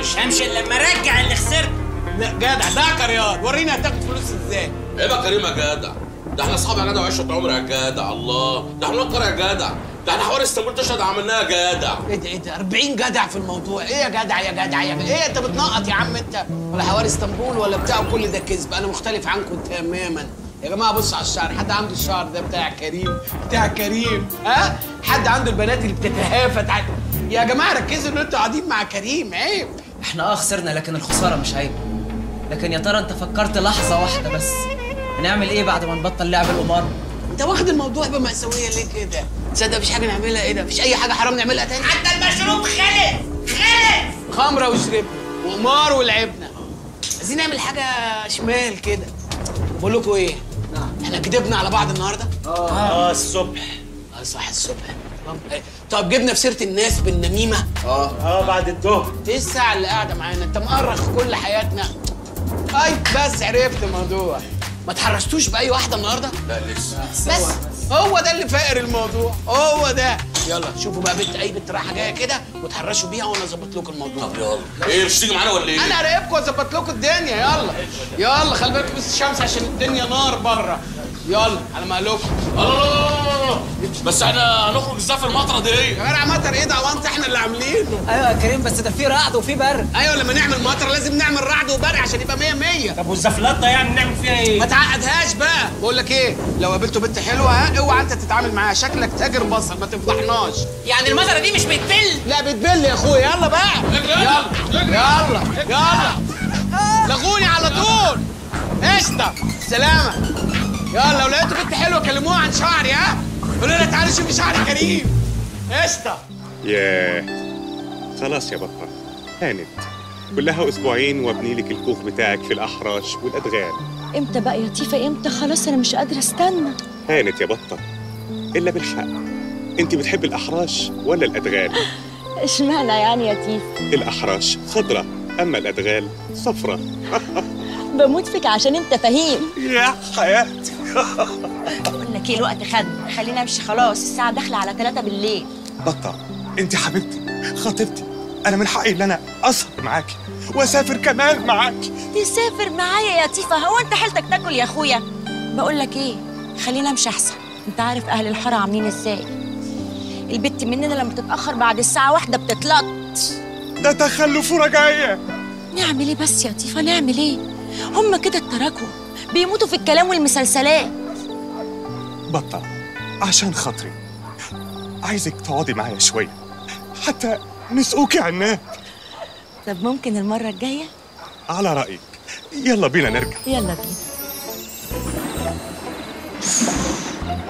مش همشي إلا لما أرجع اللي خسرته لا جدع ده كريان وريني هتاخد فلوس إزاي. عيب يا كريم يا جدع. ده إحنا أصحاب يا جدع وعشرة عمر يا جدع. الله ده إحنا نكر يا جدع. ده إحنا حوار إسطنبول تشهد عملناه يا جدع. إيه ده إيه ده 40 جدع في الموضوع. إيه يا جدع يا جدع يا جدع. إيه أنت بتنقط يا عم أنت؟ ولا حوار إسطنبول ولا بتاع كل ده كذب. أنا مختلف عنكم تماما. يا جماعة بصوا على الشعر. حد عنده الشعر ده بتاع كريم؟ بتاع كريم. ها؟ حد عنده البنات اللي بتتهافت عن... يا جماعة ركزوا إن أنتوا قاعدين مع كريم عيب. إحنا آه خسرنا لكن الخسارة مش عيب. لكن يا ترى أنت فكرت لحظة واحدة بس؟ هنعمل إيه بعد ما نبطل لعب القمار انت واخد الموضوع بمأساوية ليه كده؟ تصدق مفيش حاجة نعملها إيه ده؟ مفيش أي حاجة حرام نعملها تاني؟ حتى المشروب خلص خلص خمرة وشربنا وقمار ولعبنا عايزين نعمل حاجة شمال كده بقول لكم إيه؟ إحنا كدبنا على بعض النهارده؟ آه الصبح آه صح الصبح طب؟ طب جبنا في سيرة الناس بالنميمة؟ آه آه بعد الظهر إيه الساعة اللي قاعدة معانا؟ انت مؤرخ كل حياتنا اي بس عرفت الموضوع ما تحرشتوش بأي واحدة النهارده؟ لا لسه. بس. هو ده. اللي فاقر الموضوع. هو ده. يلا شوفوا بقى بنت اي بنت رايحة جاية كده وتحرشوا بيها وأنا أظبط لكم الموضوع. طب يلا. إيه مش تيجي معانا ولا إيه؟ أنا هراقبكم وأظبط لكم الدنيا. يلا. يلا خلي بالكم بس الشمس عشان الدنيا نار بره. يلا على مهلكم الله بس إحنا هنخرج إزاي في المطرة دي؟ يا جدع مطر إيه ده؟ هو أنت إحنا اللي عاملينه. أيوه يا كريم بس ده في رعد وفي برد أيوه لما نعمل مطر لازم نعمل رعد وبرق عشان يبقى 100 100 طب والزفلات ده يعني نعمل فيها إيه؟ ما تعقدهاش بقى. بقول لك إيه لو قابلتوا بنت حلوة ها اوعى انت تتعامل معاها. شكلك تاجر بصل ما تفضحناش يعني المطره دي مش بتبل؟ لا بتبل يا اخويا. يلا بقى. يلا. يلا يلا. لغوني على طول. قشطة. سلامة. يلا لو لقيتوا بنت حلوة كلموها عن شعري ها. قولوا لها تعالي شوفي شعر كريم. قشطة. ياه. خلاص يا بطة هانت. كلها أسبوعين وابني لك الكوخ بتاعك في الأحراش والأدغال. إمتى بقى يا لطيفه إمتى؟ خلاص أنا مش قادرة أستنى. هانت يا بطة إلا بالحق. انت بتحب الأحراش ولا الأدغال؟ إشمعنى يعني يا تيف الأحراش خضرة أما الأدغال صفرة. بموت فيك عشان أنت فهيم. يا حياتي. بقول لك إيه الوقت خد. خلينا أمشي خلاص. الساعة داخلة على 3 بالليل. بطة انت حبيبتي خطيبتي. أنا من حقي إن أنا أسهر معاكي واسافر كمان معاكي تسافر معايا يا تيفا. هو انت حيلتك تاكل يا اخويا؟ بقول لك إيه؟ خلينا امشي احسن. انت عارف أهل الحارة عاملين إزاي؟ البت مننا لما تتأخر بعد الساعة واحدة بتتلط. ده تخلف ورجعية نعمل إيه بس يا لطيفه نعمل إيه؟ هم كده اتركوا. بيموتوا في الكلام والمسلسلات. بطة عشان خاطري. عايزك تقعدي معايا شوية. حتى نسقوكي عناب. طب ممكن المرة الجاية؟ على رأيك. يلا بينا نرجع. يلا بينا.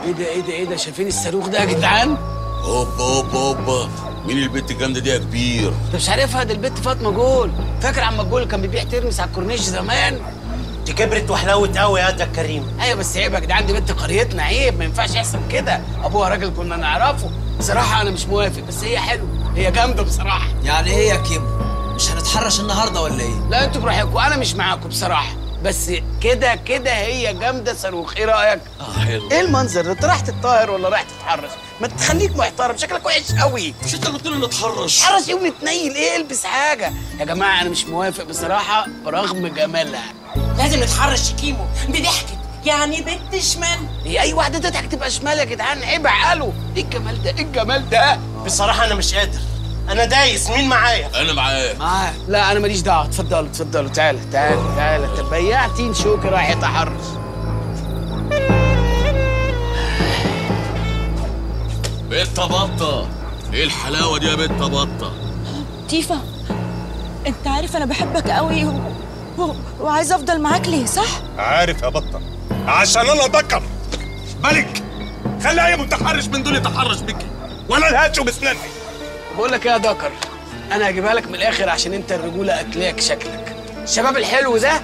إيه ده إيه ده إيه ده؟ شايفين الصاروخ ده يا جدعان؟ هوبا هوبا هوبا. مين البت الجامدة دي يا كبير؟ انت مش عارفها؟ دي البت فاطمة جول. فاكر عم جول كان بيبيع ترمس على الكورنيش زمان؟ دي كبرت وحلوت قوي يا ده كريم أيوه بس عيب يا جدعان دي بنت قريتنا عيب. ما ينفعش يحصل كده. ابوها راجل كنا نعرفه. بصراحة أنا مش موافق بس هي حلوة. هي جامدة بصراحة. يعني إيه يا كيمو. مش هنتحرش النهارده ولا إيه؟ لا أنتوا براحتكم. أنا مش معاكم بصراحة. بس كده كده هي جامدة صاروخ. إيه رأيك؟ آه. حلو إيه المنظر؟ ده أنت رايح تتطاهر ولا رايح تتحرش؟ ما تخليك محترم. شكلك وحش قوي. مش أنت اللي قلت لي نتحرش أتحرش. يوم نتنيل إيه البس حاجة. يا جماعة أنا مش موافق بصراحة رغم جمالها. لازم نتحرش كيمو دي ضحكت. يعني بنت شمال. هي أي واحدة تضحك تبقى شمال يا جدعان. عيب عقله إيه الجمال ده؟ إيه الجمال ده؟ بصراحة أنا مش قادر. أنا دايس. مين معايا؟ أنا معاك. معاك. لا أنا ماليش دعوة. اتفضلوا اتفضلوا تعالى تعالى تعالى انت بياعتين شوكي رايح يتحرش. بت بطه إيه الحلاوة دي يا بت بطه تيفا أنت عارف أنا بحبك قوي و... و... وعايزه أفضل معاك ليه صح؟ عارف يا بطة. عشان أنا ذكر ملك خلي أي متحرش من دول يتحرش بيكي وأنا الهاتشو بسناني بقول لك إيه يا دكر أنا هجيبها لك من الآخر عشان أنت الرجولة اكلاك شكلك. الشباب الحلو ده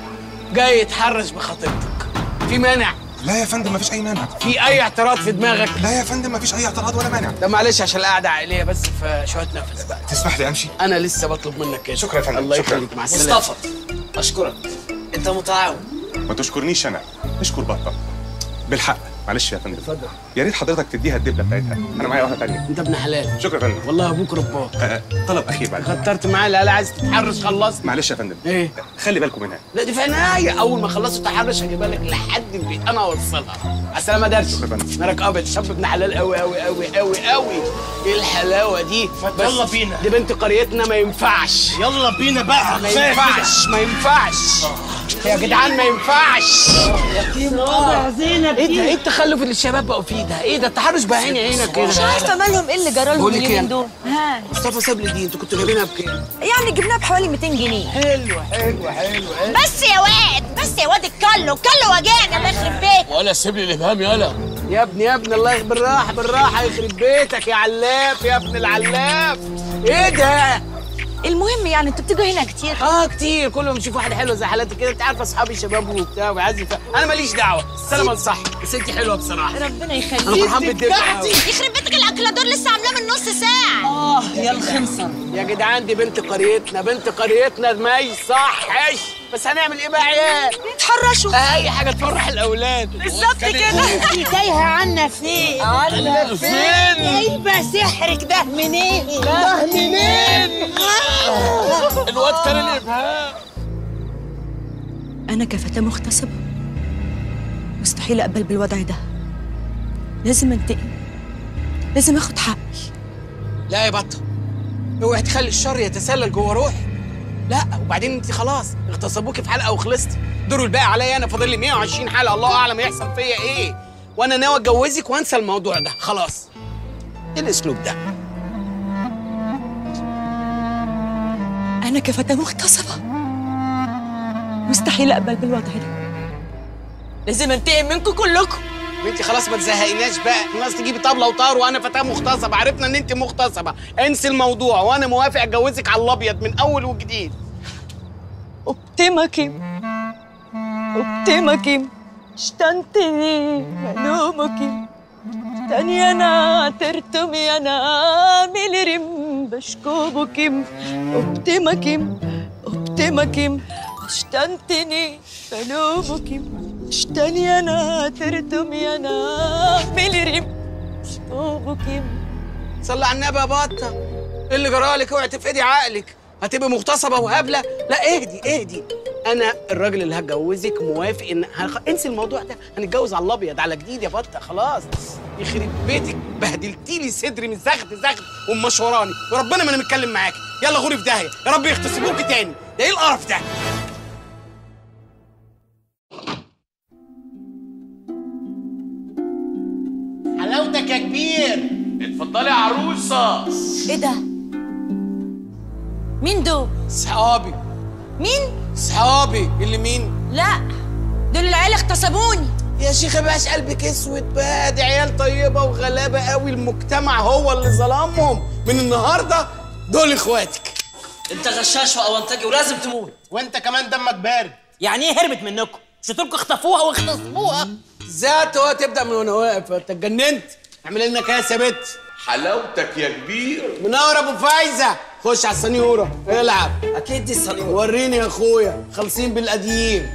جاي يتحرش بخطيبتك. في مانع؟ لا يا فندم مفيش أي مانع. في أي اعتراض في دماغك؟ لا يا فندم مفيش أي اعتراض ولا مانع. ده معلش عشان القعدة عائلية بس فشويه نفس بقى. تسمح لي أمشي؟ أنا لسه بطلب منك كده. شكرا يا فندم الله. يخليك مع السلامة. مصطفى أشكرك. أنت متعاون. ما تشكرنيش أنا. اشكر بطة بالحق. معلش يا فندم. اتفضل. يا ريت حضرتك تديها الدبلة بتاعتها. أنا معايا واحدة تانية. انت ابن حلال. شكرا يا فندم. والله أبوك رباك آه، طلب أخير بعد. كترت معاه لا لا عايز تتحرش خلصت. معلش يا فندم. إيه؟ خلي بالكم منها لا دي في عناية أول ما خلصوا تحرش هجيبها لك لحد البيت. أنا أوصلها. على السلامة درش مالك أبيض؟ شاب ابن حلال قوي قوي قوي قوي قوي إيه الحلاوة دي؟ بس يلا بينا. دي بنت قريتنا ما ينفعش. يلا بينا بقى. ما ينفعش ما ينفعش. يا جدعان ما ينفعش. زينب إيه ده إيه التخلف اللي الشباب بقوا فيه ده؟ إيه ده التحرش بقى عيني عينك كده. مش عارفة مالهم إيه اللي جرى لهم اليومين إيه دول؟ ها. مصطفى ساب لي دي أنتوا كنتوا جايبينها بكام؟ يعني جبناها بحوالي 200 جنيه. حلو حلو حلو بس يا واد بس يا واد الكلو كلو وجعنا الله يخرب بيتك ولا سيب لي الإبهام يالا يا ابني يا ابني الله بالراحة بالراحة يخرب بيتك يا علاف يا ابن العلاف. إيه ده؟ المهم يعني أنتوا بتيجوا هنا كتير. آه كتير. كل ما أشوف واحدة حلوة زي حالتك كده. انت عارفه أصحابي شباب وبتاع وعايز أنا ماليش دعوة. السلامه لصح بس انت حلوة بصراحة. ربنا يخليك. أنا فرحان بالدنيا. يخرب بيتك الاكل دول لسه عاملاه من نص ساعة. آه يا الخنصر يا جدعان دي بنت قريتنا. بنت قريتنا ما يصحش بس هنعمل إيه بقى يا عيال؟ تحرشوا. أي حاجة تفرح الأولاد. بالظبط كده. تايهه عنا فين؟ عنا فين؟ جايبه سحرك ده منين؟ ده منين؟ الواد كان الابهام أنا كفتاه مغتصبة. مستحيل أقبل بالوضع ده. لازم أنتقم. لازم آخد حقي. لا يا بطة. اوعي تخلي الشر يتسلل جوه روحي. لا وبعدين انت خلاص اغتصبوكي في حلقة وخلصتي. دور الباقي عليا أنا فاضل لي 120 حلقة. الله أعلم يحصل فيا إيه. وأنا ناوي أتجوزك وأنسى الموضوع ده. خلاص. إيه الأسلوب ده؟ أنا كفتاه مغتصبة. مستحيل أقبل بالوضع ده. لازم أنتقم منكم كلكم. انت خلاص ما تزهقيناش بقى. الناس تجيبي طبلة وطار وأنا فتاة مغتصبة. عرفنا إن انت مغتصبة. انسي الموضوع وأنا موافق اتجوزك على الأبيض من أول وجديد. ابتمكم ابتمكم اشتنتني ملومكم تاني أنا ترتمي أنا ملرم بشكوبكم ابتمكم ابتمكم اشتنتني ملومكم اشتني أنا ترتمي أنا ملرم بشكوبكم صلي على النبي يا بطه إيه اللي جرالك اوعي تفقدي عقلك. هتبقي مغتصبة وهبلة. لا اهدي اهدي. أنا الراجل اللي هتجوزك موافق إن هنخ... انسي الموضوع ده. هنتجوز على الأبيض على جديد يا بطه خلاص. يخرب بيتك. بهدلتي لي صدري من زغد زغد ومشوراني. وربنا ما أنا متكلم معاكي يلا غوري في داهية. يا رب يغتصبوكي تاني. ده إيه القرف ده؟ حلاوتك يا كبير. اتفضلي يا عروسة. إيه ده؟ مين دول؟ صحابي. مين؟ صحابي. اللي مين؟ لا دول العيال اغتصبوني. يا شيخه بقاش قلبك اسود بقى دي عيال طيبة وغلابة قوي. المجتمع هو اللي ظلمهم. من النهارده دول إخواتك. انت غشاش واونطجي ولازم تموت. وانت كمان دمك بارد. يعني إيه هربت منكم؟ لكم اخطفوها واغتصبوها ذات هو تبدأ من وأنا واقف انت اتجننت. اعمل لنا كاس يا بت حلاوتك يا كبير. منور ابو فايزة. خش على السنيورة. العب أكيد دي الصليب وريني يا أخويا. خالصين بالقديم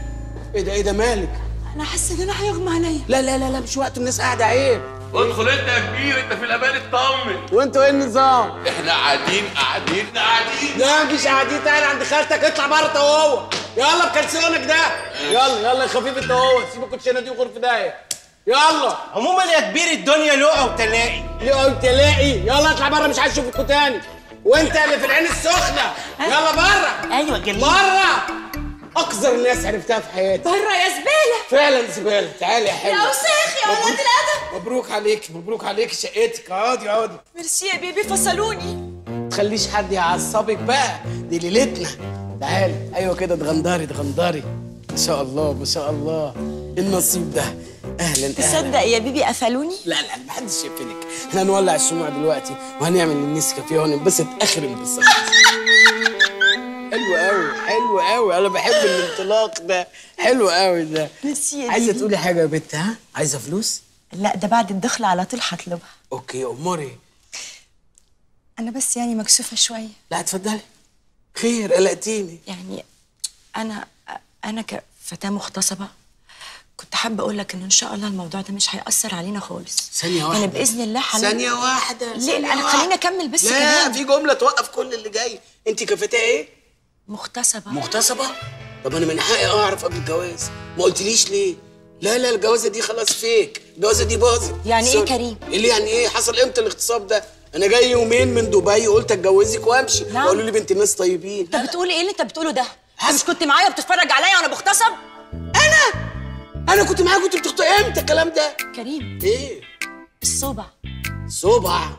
إيه ده إيه ده مالك؟ أنا حاسه إن أنا هيغمى عليا. لا لا لا لا مش وقت الناس قاعدة عيب ادخل أنت يا كبير أنت في الأمان اطمن وأنتوا إيه النظام؟ إحنا قاعدين قاعدين قاعدين. لا مفيش قاعدين. تعالى عند خالتك اطلع بره انت وهو يلا بكلسونك ده. يلا يلا يا خفيف انت وهو سيب الكوتشينة دي وغرف داهيه يلا. عموما يا كبير الدنيا لقا وتلاقي. لقا وتلاقي. يلا اطلع بره مش عايز اشوفكوا تاني. وانت اللي في العين السخنة. يلا بره. أيوه جميل. بره. اقذر الناس عرفتها في حياتي. بره يا زبالة. فعلا زبالة. تعالي يا حلوة يا وساخ يا ولاد الأدب. مبروك عليك مبروك عليك شقتك. اقعدي اقعدي ميرسي يا بيبي فصلوني. تخليش حد يعصبك بقى. دي ليلتنا. تعالي أيوه كده اتغندري اتغندري. ما شاء الله ما شاء الله. إيه النصيب ده؟ أهلا أهلا. تصدق يا بيبي قفلوني؟ لا لا محدش يقفلك. إحنا هنولع الشموع دلوقتي وهنعمل النسكافيه وهننبسط آخر انبساط. حلو قوي حلو قوي أنا بحب الانطلاق ده. حلو قوي ده. ميرسي يا عايزة تقولي حاجة يا بت ها؟ عايزة فلوس؟ لا ده بعد الدخل على طول هطلبها. أوكي أموري. أنا بس يعني مكسوفة شوية. لا اتفضلي. خير قلقتيني. يعني أنا أنا كفتاة مغتصبة. كنت حابة أقول لك إن إن شاء الله الموضوع ده مش هيأثر علينا خالص. واحدة يعني بإذن الله حلال ثانية واحدة. ليه؟ أنا. خليني أكمل بس لا كمان. في جملة توقف كل اللي جاي. انت كفتاه إيه؟ مغتصبة. مغتصبة؟ طب أنا من حقي أعرف قبل الجواز. ما قلتليش ليه؟ لا لا الجوازة دي خلاص فيك. الجوازة دي باظت. يعني إيه سوري. كريم؟ إيه اللي يعني إيه؟ حصل إمتى الاغتصاب ده؟ أنا جاي يومين من دبي قلت أتجوزك وأمشي. نعم. وقالوا لي بنت الناس طيبين. انت بتقول إيه اللي أنت بتقوله ده؟ انت مش كنت معايا وبتتفرج عليا وأنا بغتصب أنا؟ كنت معاك كنت بتخطئ. إمتى الكلام ده؟ كريم. إيه؟ الصوبع صبع.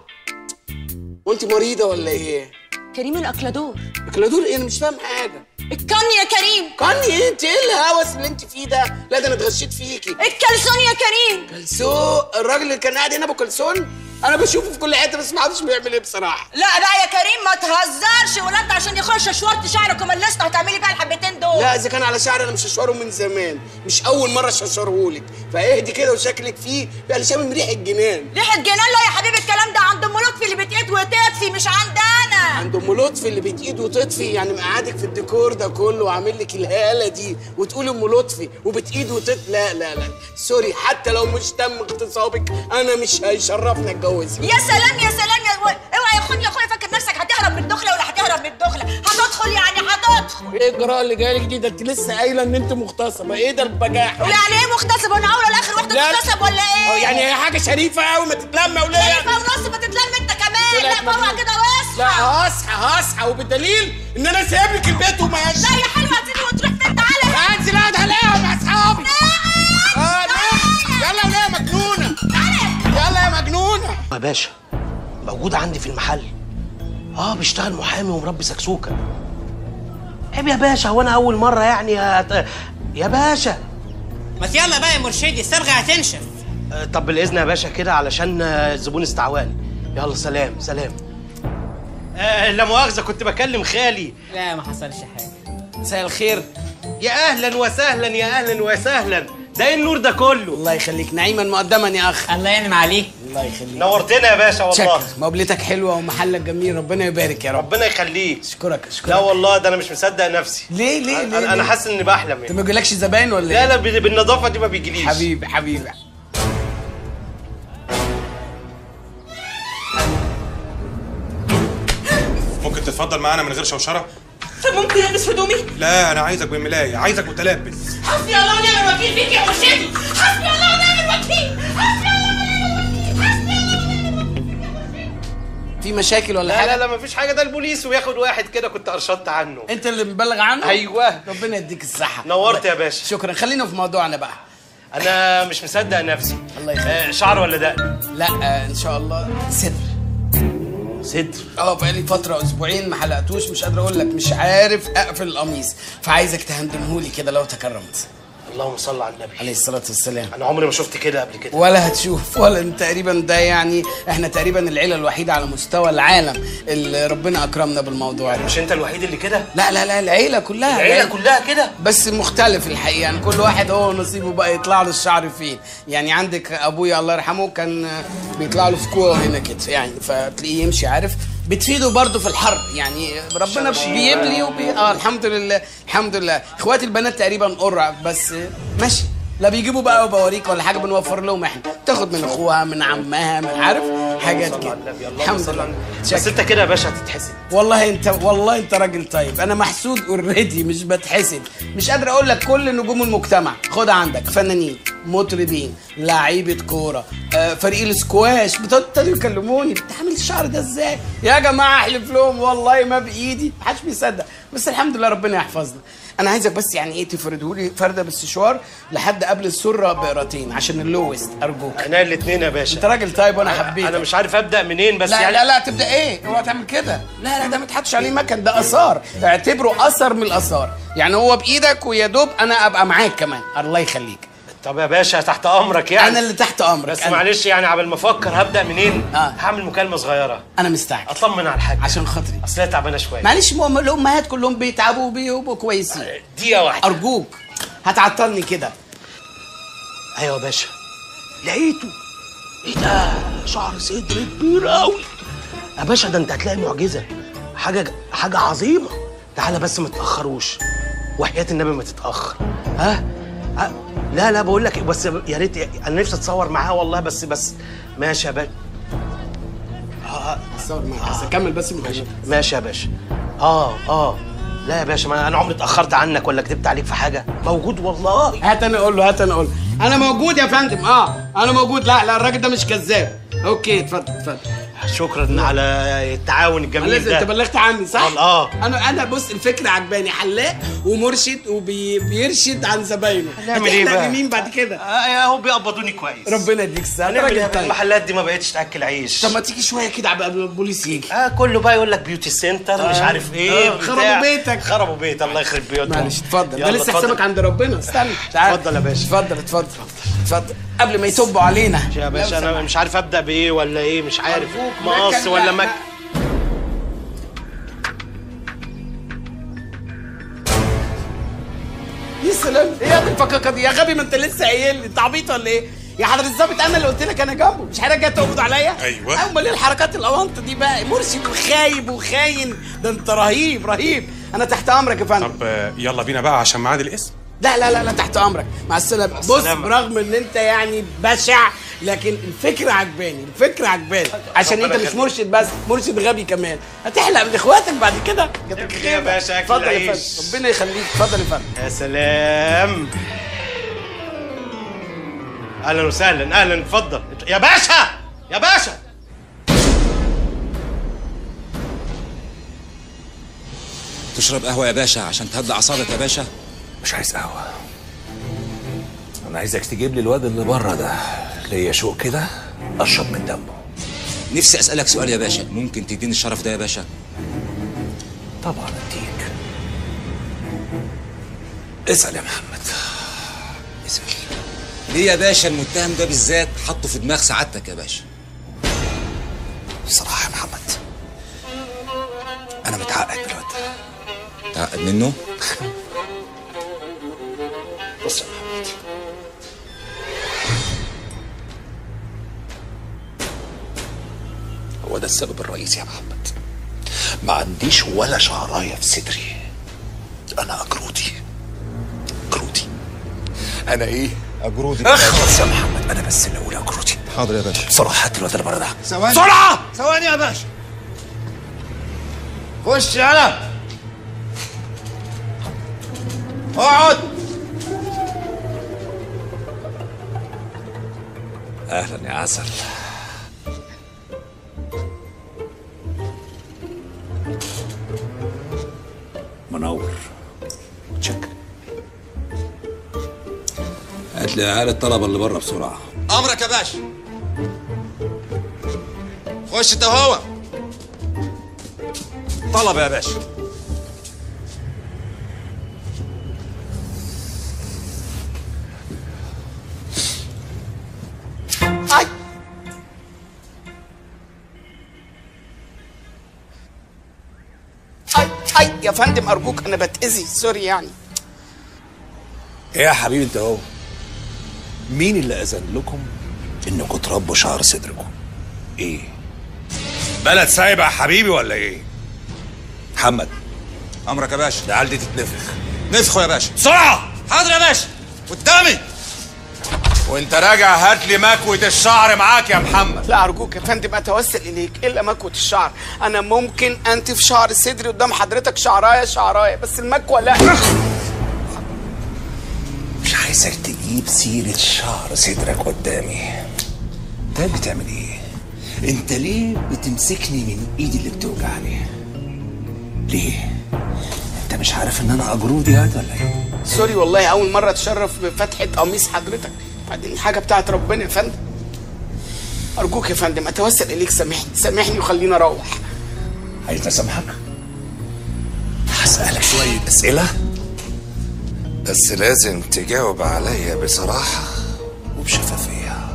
وأنت مريضة ولا إيه؟ كريم الأكلادور. أكلادور إيه؟ أنا مش فاهم حاجة. الكني يا كريم. كني إيه؟ أنت إيه الهوس اللي أنت فيه ده؟ لا ده أنا اتغشيت فيكي. الكلسون يا كريم. كلسون الراجل اللي كان قاعد هنا أبو كلسون أنا بشوفه في كل حتة بس ما أعرفش بيعمل إيه بصراحة. لا بقى يا كريم ما تهزرش ولا أنت عشان يخش شوارت شعرك وملست هتعملي بقى الحبتين دول. لا إذا كان على شعري أنا مش هشوره من زمان مش أول مرة اششرهولك فاهدي كده وشكلك فيه يعني شامم ريحة جنان. ريحة جنان؟ لا يا حبيبي الكلام ده عند أم لطفي اللي بتقيد وتطفي مش عند أنا. عند أم لطفي اللي بتقيد وتطفي يعني مقعدك في الديكور ده كله وعامل لك الهالة دي وتقول أم لطفي وبتقيد وتطفي لا لا لا sorry حتى لو مش تم اغتصابك أنا مش هيشرفني اتجوزك يا سلام يا سلام يا اوعى يا اخويا يا اخويا فاكر نفسك. هتهرب من الدخلة ولا هتهرب من الدخلة؟ هتدخل يعني هتدخل. إيه الجراءه اللي جايلك دي ده انت لسه قايلة إن انت مغتصبة. إيه ده البجاحه ويعني إيه مغتصب؟ وأنا اول ولا آخر واحدة. تغتصب ولا إيه؟ يعني هي حاجة شريفة قوي ما تتلم ولا شايف ونص ما تتلم انت كمان. لا مجنون. كده واصحى. لا هصحى هصحى. وبالدليل إن أنا سايب لك البيت وماشي لا يا حلوة هتسيبني وتروح فين تعالى انزل أقعد هلاقيها مع أصحابي. يا باشا موجود عندي في المحل. آه بيشتغل محامي ومربي سكسوكة. عيب يا باشا هو أنا أول مرة يعني يا, يا باشا. ما يلا بقى يا مرشدي الصبغه هتنشف. آه، طب بالإذن يا باشا كده علشان آه، الزبون استعواني يلا سلام سلام. آه لا مؤاخذة كنت بكلم خالي. لا ما حصلش حاجة. مساء الخير. يا أهلا وسهلا يا أهلا وسهلا. ده إيه النور ده كله؟ الله يخليك نعيما مقدما يا أخ. الله ينعم عليك. الله يخليك. نورتنا يا باشا والله. شكرا. مقابلتك حلوة ومحلك جميل. ربنا يبارك يا رب. ربنا يخليك. أشكرك أشكرك. لا والله ده أنا مش مصدق نفسي. ليه ليه أنا- ليه أنا ليه؟ حاسس إني بحلم أنت يعني. ما بيجيلكش زباين ولا لا إيه؟ لا بال- بالنظافة دي ما بيجيليش. حبيبي حبيبي. ممكن تتفضل معانا من غير شوشرة؟ طب ممكن ألبس هدومي؟ لا أنا عايزك بملاية عايزك متلبس. حسبي الله ونعم الوكيل فيك يا مرشدي. حسبي الله ونعم الوكيل. حسبي الله في مشاكل ولا لا حاجة؟ لا لا مفيش حاجة. ده البوليس وياخد واحد كده كنت أرشدت عنه. أنت اللي مبلغ عنه؟ أيوه. ربنا يديك الصحة. نورت يا باشا. شكرا. خلينا في موضوعنا بقى. أنا مش مصدق نفسي. الله يخليك. آه شعر ولا دقن؟ لا آه إن شاء الله صدر. صدر. آه بقالي فترة أسبوعين ما حلقتوش. مش قادر أقول لك مش عارف أقفل القميص. فعايزك تهندمهولي كده لو تكرمت. اللهم صل على النبي. عليه الصلاة والسلام. أنا عمري ما شفت كده قبل كده. ولا هتشوف ولا تقريبا ده يعني إحنا تقريبا العيلة الوحيدة على مستوى العالم اللي ربنا أكرمنا بالموضوع ده. مش أنت الوحيد اللي كده؟ لا لا لا العيلة كلها العيلة كلها كده؟ بس مختلف الحقيقة. يعني كل واحد هو نصيبه بقى يطلع له الشعر فين يعني عندك أبويا الله يرحمه كان بيطلع له سكوه هنا كده يعني فتلاقيه يمشي عارف؟ بتفيده برضه في الحر. يعني ربنا. بيبلي وبي... آه الحمد لله الحمد لله. إخواتي البنات تقريبا قرع بس ماشي. لا بيجيبوا بقى وبوريك ولا حاجة بنوفر لهم إحنا. تاخد من اخوها من عمها من عارف؟ حاجات كده. الحمد لله. بس انت كده يا باشا هتتحسن والله انت والله انت راجل طيب. أنا محسود already مش بتحسد. مش قادر أقول لك كل نجوم المجتمع. خد عندك فنانين مطربين لعيبة كورة آه فريق السكواش. ابتدوا يكلموني. بتعمل الشعر ده إزاي؟ يا جماعة احلف لهم. والله ما بإيدي. محدش بيصدق. بس الحمد لله ربنا يحفظنا. أنا عايزك بس يعني إيه تفردهولي فرده بالسشوار لحد قبل السره بقرتين عشان اللوست. أرجوك. إحنا الاثنين يا باشا. انت راجل طيب وأنا حبيتك. أنا مش عارف أبدأ منين بس لا يعني لا لا تبدأ إيه؟ اوعى تعمل كده. لا لا ده ما تحطش عليه مكن ده آثار. اعتبره آثر من الآثار. يعني هو بإيدك ويا دوب أنا أبقى معاك كمان. الله يخليك. طب يا باشا تحت أمرك يعني. أنا اللي تحت أمرك بس أنا. معلش يعني قبل ما أفكر هبدأ منين؟ آه. هعمل مكالمة صغيرة. أنا مستعجل. أطمن على الحاجة عشان خاطري. أصل هي تعبانة شوية. معلش مو- الأمهات كلهم بيتعبوا وبيبقوا كويسين. دقيقة واحدة. أرجوك هتعطلني كده. أيوه يا باشا. لقيته. إيه ده؟ شعر صدر كبير قوي يا باشا ده أنت هتلاقي معجزة. حاجة حاجة عظيمة. تعالى بس ما تتاخروش وحياة النبي ما تتأخر. ها؟ لا لا بقول لك إيه، بس يا ريت أنا نفسي أتصور معاه والله بس بس ماشي يا باشا. آه أتصور معاك بس كمل بس ماشي ماشي يا باشا. آه آه. لا يا باشا ما أنا عمري اتأخرت عنك ولا كدبت عليك في حاجة. موجود والله. هات أنا أقول له هات أنا أقول له. أنا موجود يا فندم. آه أنا موجود. لا لا الراجل ده مش كذاب. أوكي اتفضل اتفضل. شكرا على التعاون الجميل لازم ده انت بلغت عني صح؟ آه أنا أنا بص الفكرة عجباني حلاق ومرشد وبيرشد عن زباينه هنعمل إيه بقى؟ مين بعد كده؟ آه أهو بيقبضوني كويس ربنا يديك إيه راجل طيب. المحلات دي ما بقتش تأكل عيش طب ما تيجي شوية كده قبل البوليس يجي آه كله بقى يقول لك beauty center مش آه. عارف إيه آه،. خربوا بيتك. خربوا بيت الله يخرب بيوتهم معلش اتفضل ده لسه. حسابك عند ربنا استنى اتفضل يا باشا اتفضل اتفضل اتفضل قبل ما يصبوا علينا. يا باشا أنا مش عارف أبدأ بإيه ولا إيه مش عارف. مقص ولا لا، مك يا سلام إيه يا الفكاكة دي؟ يا غبي ما أنت لسه قايل لي انت عبيط ولا إيه؟ يا حضرة الظابط أنا اللي قلت لك أنا جنبه مش حضرتك جاي تقبض عليا؟ أيوة. أمال إيه الحركات الاونطه دي بقى؟ مرشد وخايب وخاين. ده أنت رهيب رهيب. أنا تحت أمرك يا فندم. طب يلا بينا بقى عشان ميعاد الاسم. لا لا لا لا تحت أمرك. مع السلامة. بص. برغم إن أنت يعني بشع لكن الفكرة عجباني الفكرة عجباني. عشان أنت مش. مرشد بس مرشد غبي كمان. هتحلق من إخواتك بعد كده. يا باشا اتفضل يا فندم. ربنا يخليك. اتفضل يا فندم. يا سلام. أهلا وسهلا أهلا اتفضل. يا باشا يا باشا. تشرب قهوة يا باشا عشان تهدى أعصابك يا باشا. مش عايز قهوة. أنا عايزك تجيب لي الواد اللي بره ده. ليا شوق كده أشرب من دمه. نفسي أسألك سؤال يا باشا. ممكن تديني الشرف ده يا باشا؟ طبعا أديك. اسأل يا محمد. اسأل ليه يا باشا المتهم ده بالذات حطه في دماغ سعادتك يا باشا؟ بصراحة يا محمد أنا متعقد من الواد ده تعقد منه؟ السبب الرئيسي يا محمد. ما عنديش ولا شعراية في صدري. أنا أجرودي. أجرودي. أنا إيه؟ أجرودي. أخلص يا محمد. أنا بس اللي أقول أجرودي. حاضر يا باشا. بسرعة هات الواد اللي بره ده ثواني. بسرعة ثواني يا باشا. خش يلا اقعد. أهلا يا عسل. هات لي عيال الطلبة اللي بره بسرعة. أمرك يا باشا. خش انت وهو. طلب يا باشا. يا فندم أرجوك أنا بتأذي. سوري يعني. إيه يا حبيبي أنت اهو مين اللي أذن لكم؟ إنكم تربوا شعر صدركم. إيه؟ بلد سايبة يا حبيبي ولا إيه؟ محمد. أمرك يا باشا. العيال دي تتنفخ. نفخه يا باشا. بسرعة! حاضر يا باشا. قدامي! وأنت راجع هات لي مكوة الشعر معاك يا محمد. لا أرجوك يا فندم أتوسل إليك. إلا مكوة الشعر. أنا ممكن أنتف شعر صدري قدام حضرتك شعرايه شعرايه بس المكوة لا. عايزك تجيب سيرة شعر صدرك قدامي انت بتعمل إيه؟ أنت ليه بتمسكني من إيدي اللي بتوجعني؟ ليه؟ أنت مش عارف إن أنا اجرودي هاد ولا إيه؟ سوري والله أول مرة أتشرف بفتحة قميص حضرتك بعدين حاجة بتاعت ربنا يا فندم أرجوك يا فندم أتوسل إليك سامحني سامحني وخليني أروح عايز اسامحك؟ هسألك شوية أسئلة بس لازم تجاوب عليا بصراحة وبشفافية.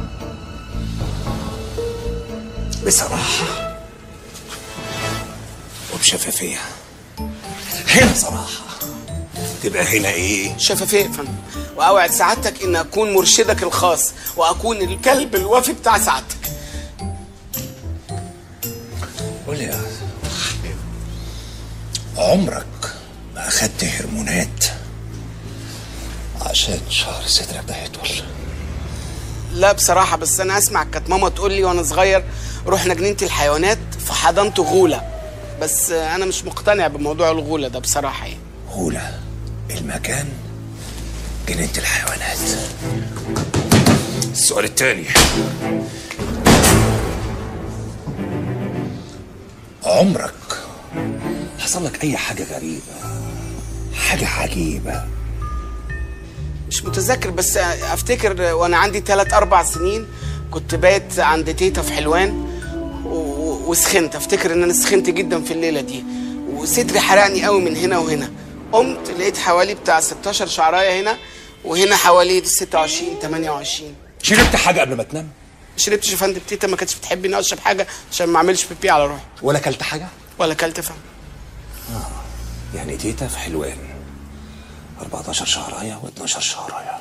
بصراحة وبشفافية. هنا صراحة. تبقى هنا إيه؟ شفافية يا فندم. وأوعد سعادتك إن أكون مرشدك الخاص وأكون الكلب الوفي بتاع سعادتك. قول يا عمرك ما أخدت هرمونات. عشان شعر صدرك ده يطول لا بصراحة بس أنا اسمع كانت ماما تقول لي وأنا صغير رحنا جنينة الحيوانات فحضنت غولة. بس أنا مش مقتنع بموضوع الغولة ده بصراحة يعني. غولة المكان جنينة الحيوانات. السؤال التاني. عمرك حصل لك أي حاجة غريبة حاجة عجيبة مش متذكر بس افتكر وأنا عندي 3 4 سنين كنت بايت عند تيتا في حلوان وسخنت. افتكر ان أنا سخنت جدا في الليلة دي. وصدري حرقني قوي من هنا وهنا. قمت لقيت حوالي بتاع 16 شعراية هنا وهنا حوالي 26 28 شربت حاجة قبل ما تنام؟ شربتش يا فندم. تيتا ما كانتش بتحبني اشرب حاجة عشان ما اعملش بيبي على روحي. ولا كلت حاجة؟ ولا اكلت فندم. يعني تيتا في حلوان. 14 شهراية و12 شهراية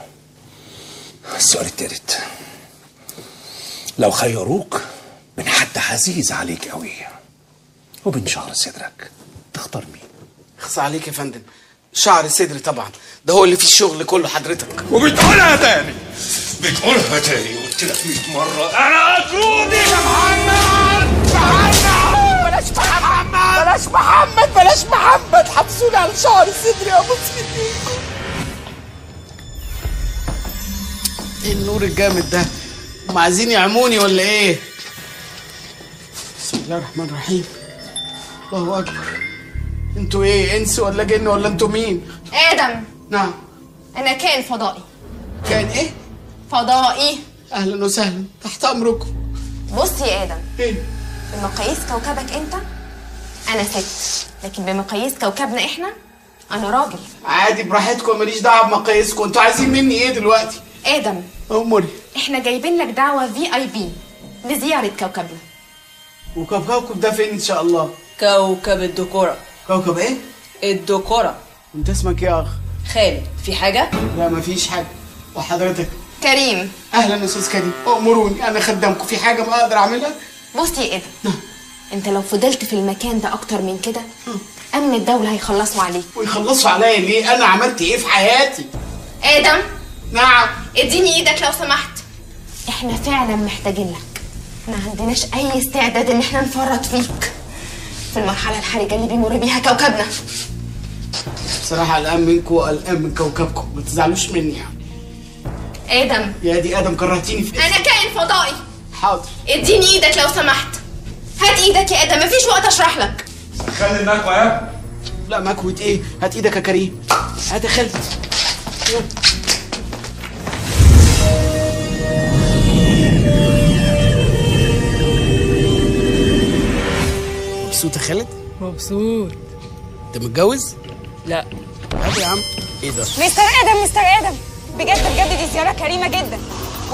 السؤال التالت لو خيروك من حد عزيز عليك قوي وبين شعر صدرك. تختار مين؟ اخص عليك يا فندم. شعر صدري طبعا. ده هو اللي فيه الشغل كله حضرتك. وبتقولها تاني. بتقولها تاني. قلت لك 100 مرة. أنا أجرودي يا محمد بلاش محمد بلاش محمد. حبسوني على شعر صدري يا أبو إيه النور الجامد ده؟ هم عايزين يعموني ولا إيه؟ بسم الله الرحمن الرحيم. الله أكبر. أنتوا إيه إنس ولا جن ولا أنتوا مين؟ آدم. نعم. أنا كائن فضائي. كان إيه؟ فضائي. أهلا وسهلا. تحت أمركم. بص يا آدم. إيه؟ بمقاييس كوكبك أنت أنا ست لكن بمقاييس كوكبنا إحنا أنا راجل. عادي براحتكم ماليش دعوة بمقاييسكم. أنتوا عايزين مني إيه دلوقتي؟ آدم امري إحنا جايبين لك دعوة في اي بي لزيارة كوكبنا. وكوكبكم ده فين إن شاء الله؟ كوكب الدكورة. كوكب إيه؟ الدكورة. أنت اسمك إيه يا أخ؟ خالد. في حاجة؟ لا مفيش حاجة. وحضرتك؟ كريم. أهلا يا أستاذ كريم. أمروني أنا خدامكم. في حاجة ما أقدر أعملها؟ بص يا آدم. انت لو فضلت في المكان ده أكتر من كده أمن الدولة هيخلصوا عليك. ويخلصوا عليا ليه؟ أنا عملت إيه في حياتي؟ آدم. نعم. اديني إيدك لو سمحت. إحنا فعلا محتاجين لك. ما عندناش أي استعداد إن إحنا نفرط فيك. في المرحلة الحرجة اللي بيمر بيها كوكبنا. بصراحة قلقان منكم وقلقان من كوكبكم. ما تزعلوش مني يعني آدم. يا دي آدم كرهتيني في أنا كائن فضائي. حاضر. اديني إيدك لو سمحت. هات إيدك يا آدم مفيش وقت اشرح لك. خلي المكوه ها لا مكوه إيه؟ هات إيدك يا كريم. هات خلت مبسوط يا خالد؟ مبسوط. انت متجوز؟ لا. هات يا عم. إيه ده؟ مستر آدم مستر آدم. بجد بجد دي زيارة كريمة جدا.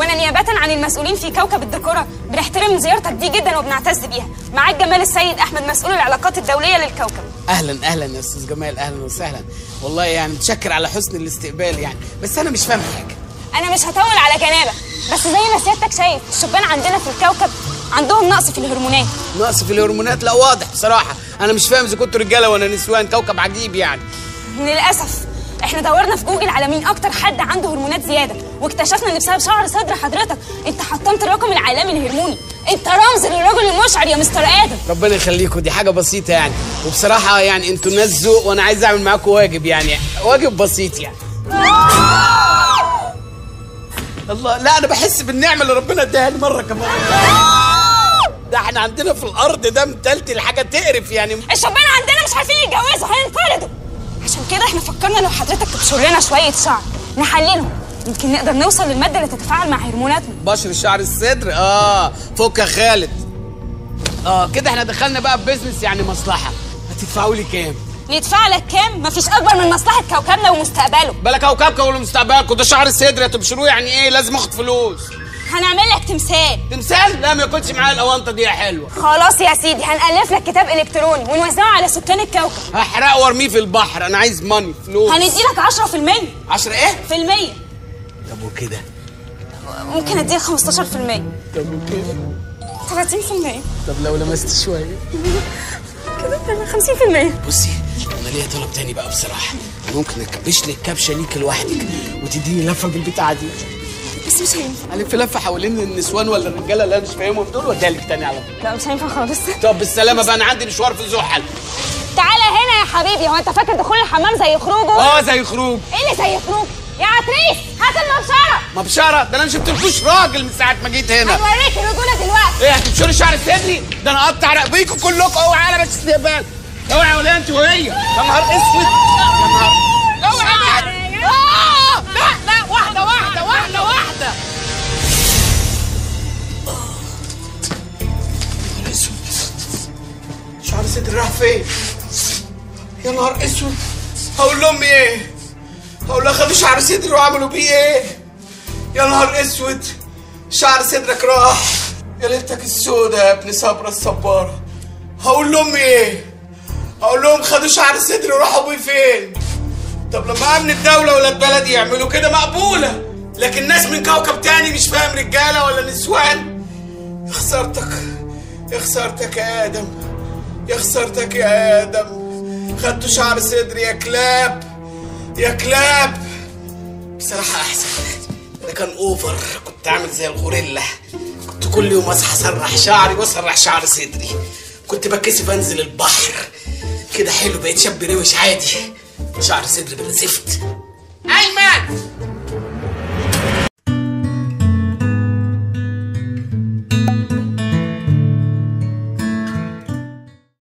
وأنا نيابه عن المسؤولين في كوكب الدكوره بنحترم زيارتك دي جدا وبنعتز بيها. معاك جمال السيد أحمد مسؤول العلاقات الدولية للكوكب. أهلا أهلا يا أستاذ جمال أهلا وسهلا. والله يعني متشكر على حسن الاستقبال يعني. بس أنا مش فاهم حاجة. أنا مش هطول على جنابك بس زي ما سيادتك شايف الشبان عندنا في الكوكب عندهم نقص في الهرمونات. نقص في الهرمونات؟ لا واضح بصراحة. أنا مش فاهم إذا كنتوا رجالة ولا نسوان كوكب عجيب يعني. للأسف إحنا دورنا في جوجل على مين أكتر حد عنده هرمونات زيادة. واكتشفنا إن بسبب شعر صدر حضرتك أنت حطمت الرقم العالمي الهرموني. أنت رمز للرجل المشعر يا مستر آدم. ربنا يخليكم دي حاجة بسيطة يعني. وبصراحة يعني أنتوا ناس ذوق وأنا عايز أعمل معاكم واجب يعني. واجب بسيط يعني. الله لا أنا بحس بالنعمة اللي ربنا اداها لي مرة كمان. ده إحنا عندنا في الأرض ده متلتل حاجة تقرف يعني. الشبان عندنا مش عارفين يتجوزوا هينفردوا. عشان كده إحنا فكرنا لو حضرتك تبشر لنا شوية شعر نحللهم. يمكن نقدر نوصل للمادة اللي تتفاعل مع هرموناتنا. بشر شعر الصدر. آه فك يا خالد. آه كده إحنا دخلنا بقى في بيزنس يعني مصلحة. هتدفعوا لي كام؟ يدفع لك كام؟ مفيش أكبر من مصلحة كوكبنا ومستقبله. بلا كوكبكم ولا مستقبلكم. ده شعر الصدر هتبشروه يعني إيه؟ لازم اخد فلوس. هنعمل لك تمثال. تمثال؟ لا ما يكونش معايا الاونطة دي يا حلوة. خلاص يا سيدي هنألف لك كتاب إلكتروني ونوزعه على سكان الكوكب. هحرقه وارميه في البحر. أنا عايز ماني فلوس. هندي لك 10% 10 إيه؟ في المية. طب وكده؟ ممكن اديلك 15% طب وكده؟ 30% طب لو لمست شوية. كده 50% بصي أنا ليا طلب تاني بقى بصراحة. ممكن اكبش لك كبشه ليك لوحدك وتديني لفة بالبتاعه دي بس مش هينفع. الف لفة حوالين النسوان ولا الرجالة اللي أنا مش فاهمهم دول واديها لك تاني على طول. لا مش هينفع خالص. طب بالسلامة بقى أنا عندي مشوار في زحل. تعالى هنا يا حبيبي. هو أنت فاكر دخول الحمام زي خروجه؟ آه زي خروج. إيه اللي زي خروج؟ يا عتريس هات المبشرة. مبشرة؟ ده أنا ما شفتلكوش راجل من ساعة ما جيت هنا. هنوريك الرجوله دلوقتي إيه هتبشري شعر صدري؟ ده أنا اقطع رقبيكم كلكم أوعى على بس استقبال. أوعى ولا أنت وهي. يا نهار أسود. يا نهار. أوعى آه! لا لا واحدة واحدة واحدة واحدة. شعر صدري راح فين؟ يا نهار أسود. هقول لامي إيه؟ هقول لها خدوا شعر صدري وعملوا بيه إيه؟ يا نهار أسود شعر صدرك راح. يا ليلتك السودة يا ابن صبرة الصبارة هقول لامي إيه؟ هقول لهم خدوا شعر صدري وراحوا بيه فين؟ طب لما أمن الدولة ولا البلد يعملوا كده مقبولة لكن ناس من كوكب تاني مش فاهم رجالة ولا نسوان. يا خسارتك يا خسارتك يا آدم يا خسارتك يا آدم. خدتوا شعر صدري يا كلاب. يا كلاب. بصراحة أحسن. ده كان أوفر. كنت عامل زي الغوريلا. كنت كل يوم أصحى أسرح شعري وأسرح شعر صدري. كنت بتكسف أنزل البحر. كده حلو بقيت شاب روش عادي. شعر صدري بلا زفت أيمن!